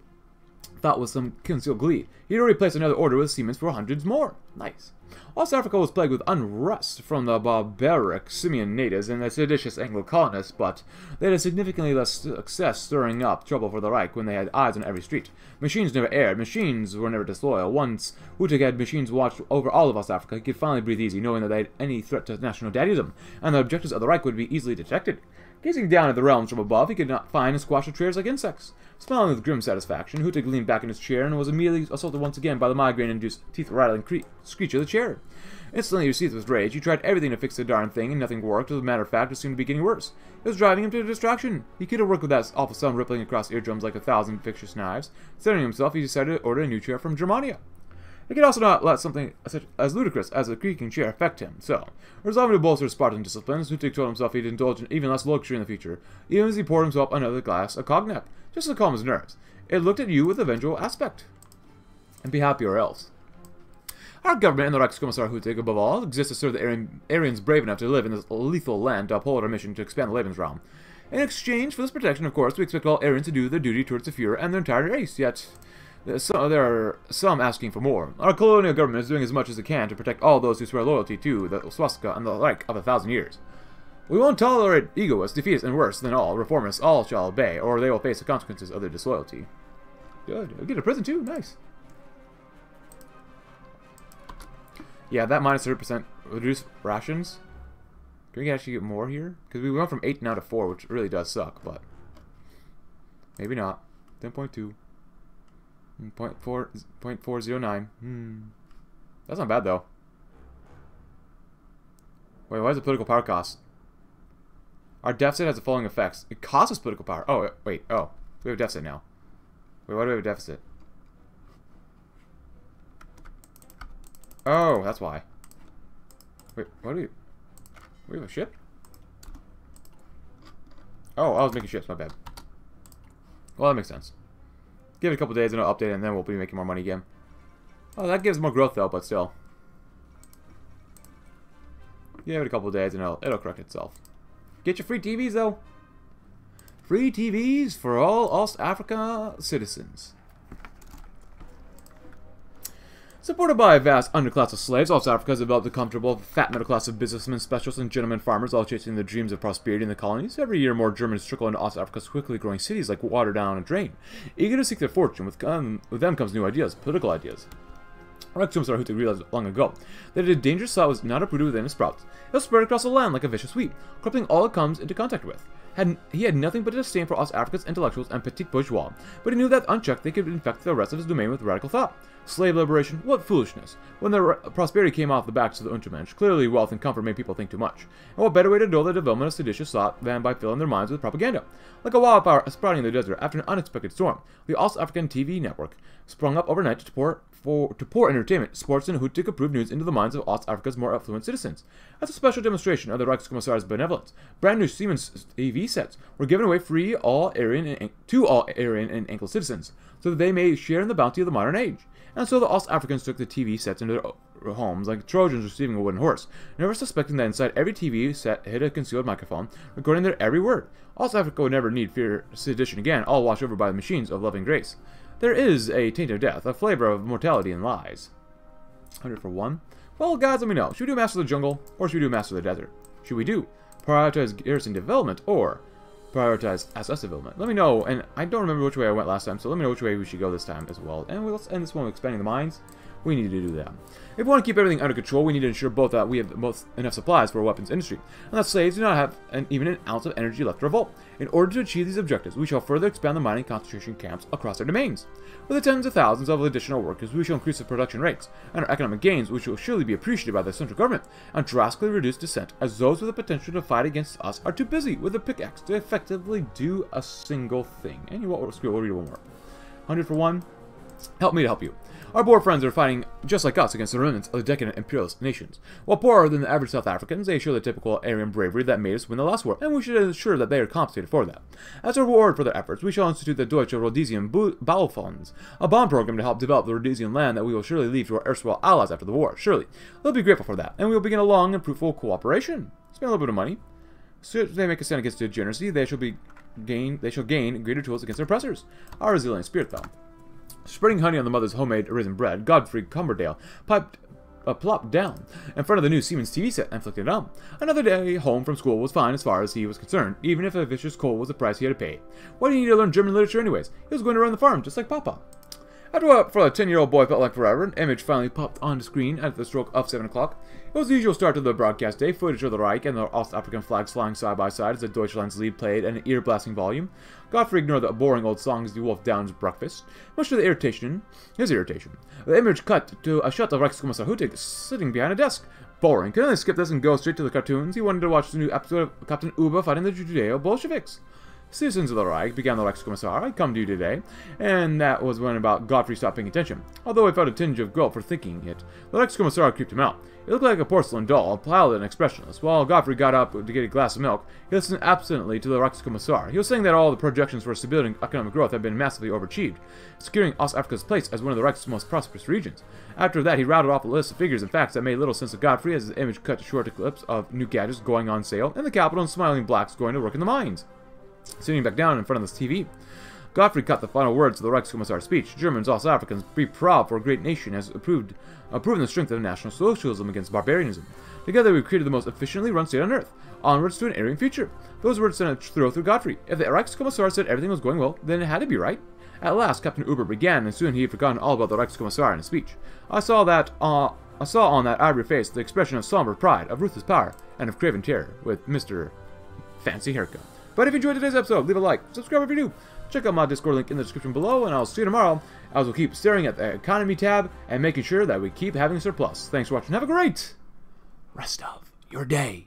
thought with some concealed glee. He'd already placed another order with Siemens for hundreds more. Nice. West Africa was plagued with unrest from the barbaric Simian natives and the seditious Anglo colonists, but they had significantly less success stirring up trouble for the Reich when they had eyes on every street. Machines never erred, machines were never disloyal. Once Huttig had machines watched over all of West Africa, he could finally breathe easy, knowing that they had any threat to national daddyism, and the objectives of the Reich would be easily detected. Gazing down at the realms from above, he could not find and squash the traitors like insects. Smiling with grim satisfaction, Huttig leaned back in his chair and was immediately assaulted once again by the migraine-induced teeth-rattling screech of the chair. Instantly seized with rage. He tried everything to fix the darn thing, and nothing worked. As a matter of fact, it seemed to be getting worse. It was driving him to distraction. He could have worked with that awful sound rippling across eardrums like a thousand vicious knives. Centering himself, he decided to order a new chair from Germania. He could also not let something as ludicrous as a creaking chair affect him, so, resolving to bolster Spartan discipline, Huttig told himself he'd indulge in even less luxury in the future, even as he poured himself another glass of cognac, just to calm his nerves. It looked at you with a vengeful aspect. And be happy or else. Our government and the Reichskommissar Huttig, above all, exist to serve the Aryan, Aryans brave enough to live in this lethal land to uphold our mission to expand the Lebensraum. In exchange for this protection, of course, we expect all Aryans to do their duty towards the Fuhrer and their entire race, yet So, uh, there are some asking for more. Our colonial government is doing as much as it can to protect all those who swear loyalty to the swastika and the like of a thousand years. We won't tolerate egoists, defeatists, and worse than all, reformists all shall obey, or they will face the consequences of their disloyalty. Good. I'll get a prison too, nice. Yeah, that minus 30% reduce rations. Can we actually get more here? Because we went from 8 now to 4, which really does suck, but... Maybe not. 10.2. 0.4, 0.409. Hmm. That's not bad, though. Wait, why is the political power cost? Our deficit has the following effects. It costs us political power. Oh, wait. Oh. We have a deficit now. Wait, why do we have a deficit? Oh, that's why. Wait, what do we... We have a ship? Oh, I was making ships, my bad. Well, that makes sense. Give it a couple days and I'll update and then we'll be making more money again. Oh, that gives more growth, though, but still. Give it a couple days and it'll, it'll correct itself. Get your free TVs, though. Free TVs for all East Africa citizens. Supported by a vast underclass of slaves, all South Africa has developed a comfortable, fat middle class of businessmen, specialists, and gentlemen farmers, all chasing the dreams of prosperity in the colonies. Every year, more Germans trickle into South Africa's quickly growing cities like water down a drain. Eager to seek their fortune, with, um, with them comes new ideas, political ideas. Rex Hutu realized long ago that a dangerous thought was not uprooted within its sprouts. It will spread across the land like a vicious weed, corrupting all it comes into contact with. Had, he had nothing but a disdain for South Africa's intellectuals and petit bourgeois, but he knew that unchecked they could infect the rest of his domain with radical thought. Slave liberation? What foolishness. When the prosperity came off the backs of the Untermensch, clearly wealth and comfort made people think too much. And what better way to dull the development of seditious thought than by filling their minds with propaganda? Like a wildfire sprouting in the desert after an unexpected storm, the South African TV network sprung up overnight to pour for to pour entertainment, sports, and Huttig approved news into the minds of South Africa's more affluent citizens. As a special demonstration of the Reichskommissar's benevolence, brand new Siemens TV sets were given away free all Aryan and, to all Aryan and Anglo citizens, so that they may share in the bounty of the modern age. And so the South Africans took the TV sets into their homes like Trojans receiving a wooden horse, never suspecting that inside every TV set hid a concealed microphone, recording their every word. South Africa would never need fear sedition again, all washed over by the machines of loving grace. There is a taint of death, a flavor of mortality and lies. 100 for one. Well, guys, let me know. Should we do Master of the Jungle, or should we do Master of the Desert? Should we do prioritize garrison development, or prioritize SS development? Let me know, and I don't remember which way I went last time, so let me know which way we should go this time as well. And we'll end this one with expanding the mines. We need to do that. If we want to keep everything under control, we need to ensure both that we have both enough supplies for our weapons industry, and that slaves do not have an, even an ounce of energy left to revolt. In order to achieve these objectives, we shall further expand the mining concentration camps across our domains. With the tens of thousands of additional workers, we shall increase the production rates, and our economic gains, which will surely be appreciated by the central government, and drastically reduce dissent, as those with the potential to fight against us are too busy with a pickaxe to effectively do a single thing. And you won't screw, we'll read one more. 100 for one. Help me to help you. Our Boer friends are fighting just like us against the remnants of the decadent imperialist nations. While poorer than the average South Africans, they show the typical Aryan bravery that made us win the last war, and we should ensure that they are compensated for that. As a reward for their efforts, we shall institute the Deutsche Rhodesian Baufonds, a bond program to help develop the Rhodesian land that we will surely leave to our erstwhile allies after the war. Surely, they'll be grateful for that, and we will begin a long and fruitful cooperation. Spend a little bit of money. If they make a stand against degeneracy, they shall be gain they shall gain greater tools against their oppressors. Our resilient spirit, though. Spreading honey on the mother's homemade risen bread, Godfrey Cumberdale piped uh, plopped down in front of the new Siemens TV set and flicked it on. Another day home from school was fine as far as he was concerned, even if a vicious cold was the price he had to pay. Why did he need to learn German literature anyways? He was going to run the farm, just like Papa. After what for a 10-year-old boy felt like forever, an image finally popped on the screen at the stroke of 7 o'clock. It was the usual start to the broadcast day, footage of the Reich and the South African flags flying side by side as the Deutschlandlied played at an ear-blasting volume. Godfrey ignored the boring old songs the Wolf Downs breakfast, much to the irritation, his irritation. The image cut to a shot of Reichskommissar Huttig sitting behind a desk. Boring. Can I skip this and go straight to the cartoons? He wanted to watch the new episode of Captain Uba fighting the Judeo-Bolsheviks. Citizens of the Reich, began the Reichskommissar, I come to you today, and that was when about Godfrey stopped paying attention. Although I felt a tinge of guilt for thinking it, the Reichskommissar creeped him out. He looked like a porcelain doll, pallid and expressionless. While Godfrey got up to get a glass of milk, he listened absently to the Reichskommissar. He was saying that all the projections for stability and economic growth had been massively overachieved, securing South Africa's place as one of the Reich's most prosperous regions. After that, he rattled off a list of figures and facts that made little sense to Godfrey as his image cut to short clips of new gadgets going on sale in the capital and smiling blacks going to work in the mines. Sitting back down in front of this TV, Godfrey cut the final words of the Reichskommissar's speech. Germans, all South Africans, be proud for a great nation has approved, uh, proven the strength of National Socialism against barbarianism. Together we've created the most efficiently run state on earth. Onwards to an alien future. Those words sent a thrill through Godfrey. If the Reichskommissar said everything was going well, then it had to be right. At last, Captain Uber began, and soon he had forgotten all about the Reichskommissar in his speech. I saw that, uh, I saw on that ivory face the expression of somber pride, of ruthless power, and of craven terror, with Mr. Fancy Haircut. But if you enjoyed today's episode, leave a like, subscribe if you're new, check out my Discord link in the description below, and I'll see you tomorrow, as we'll keep staring at the economy tab and making sure that we keep having surplus. Thanks for watching, have a great rest of your day.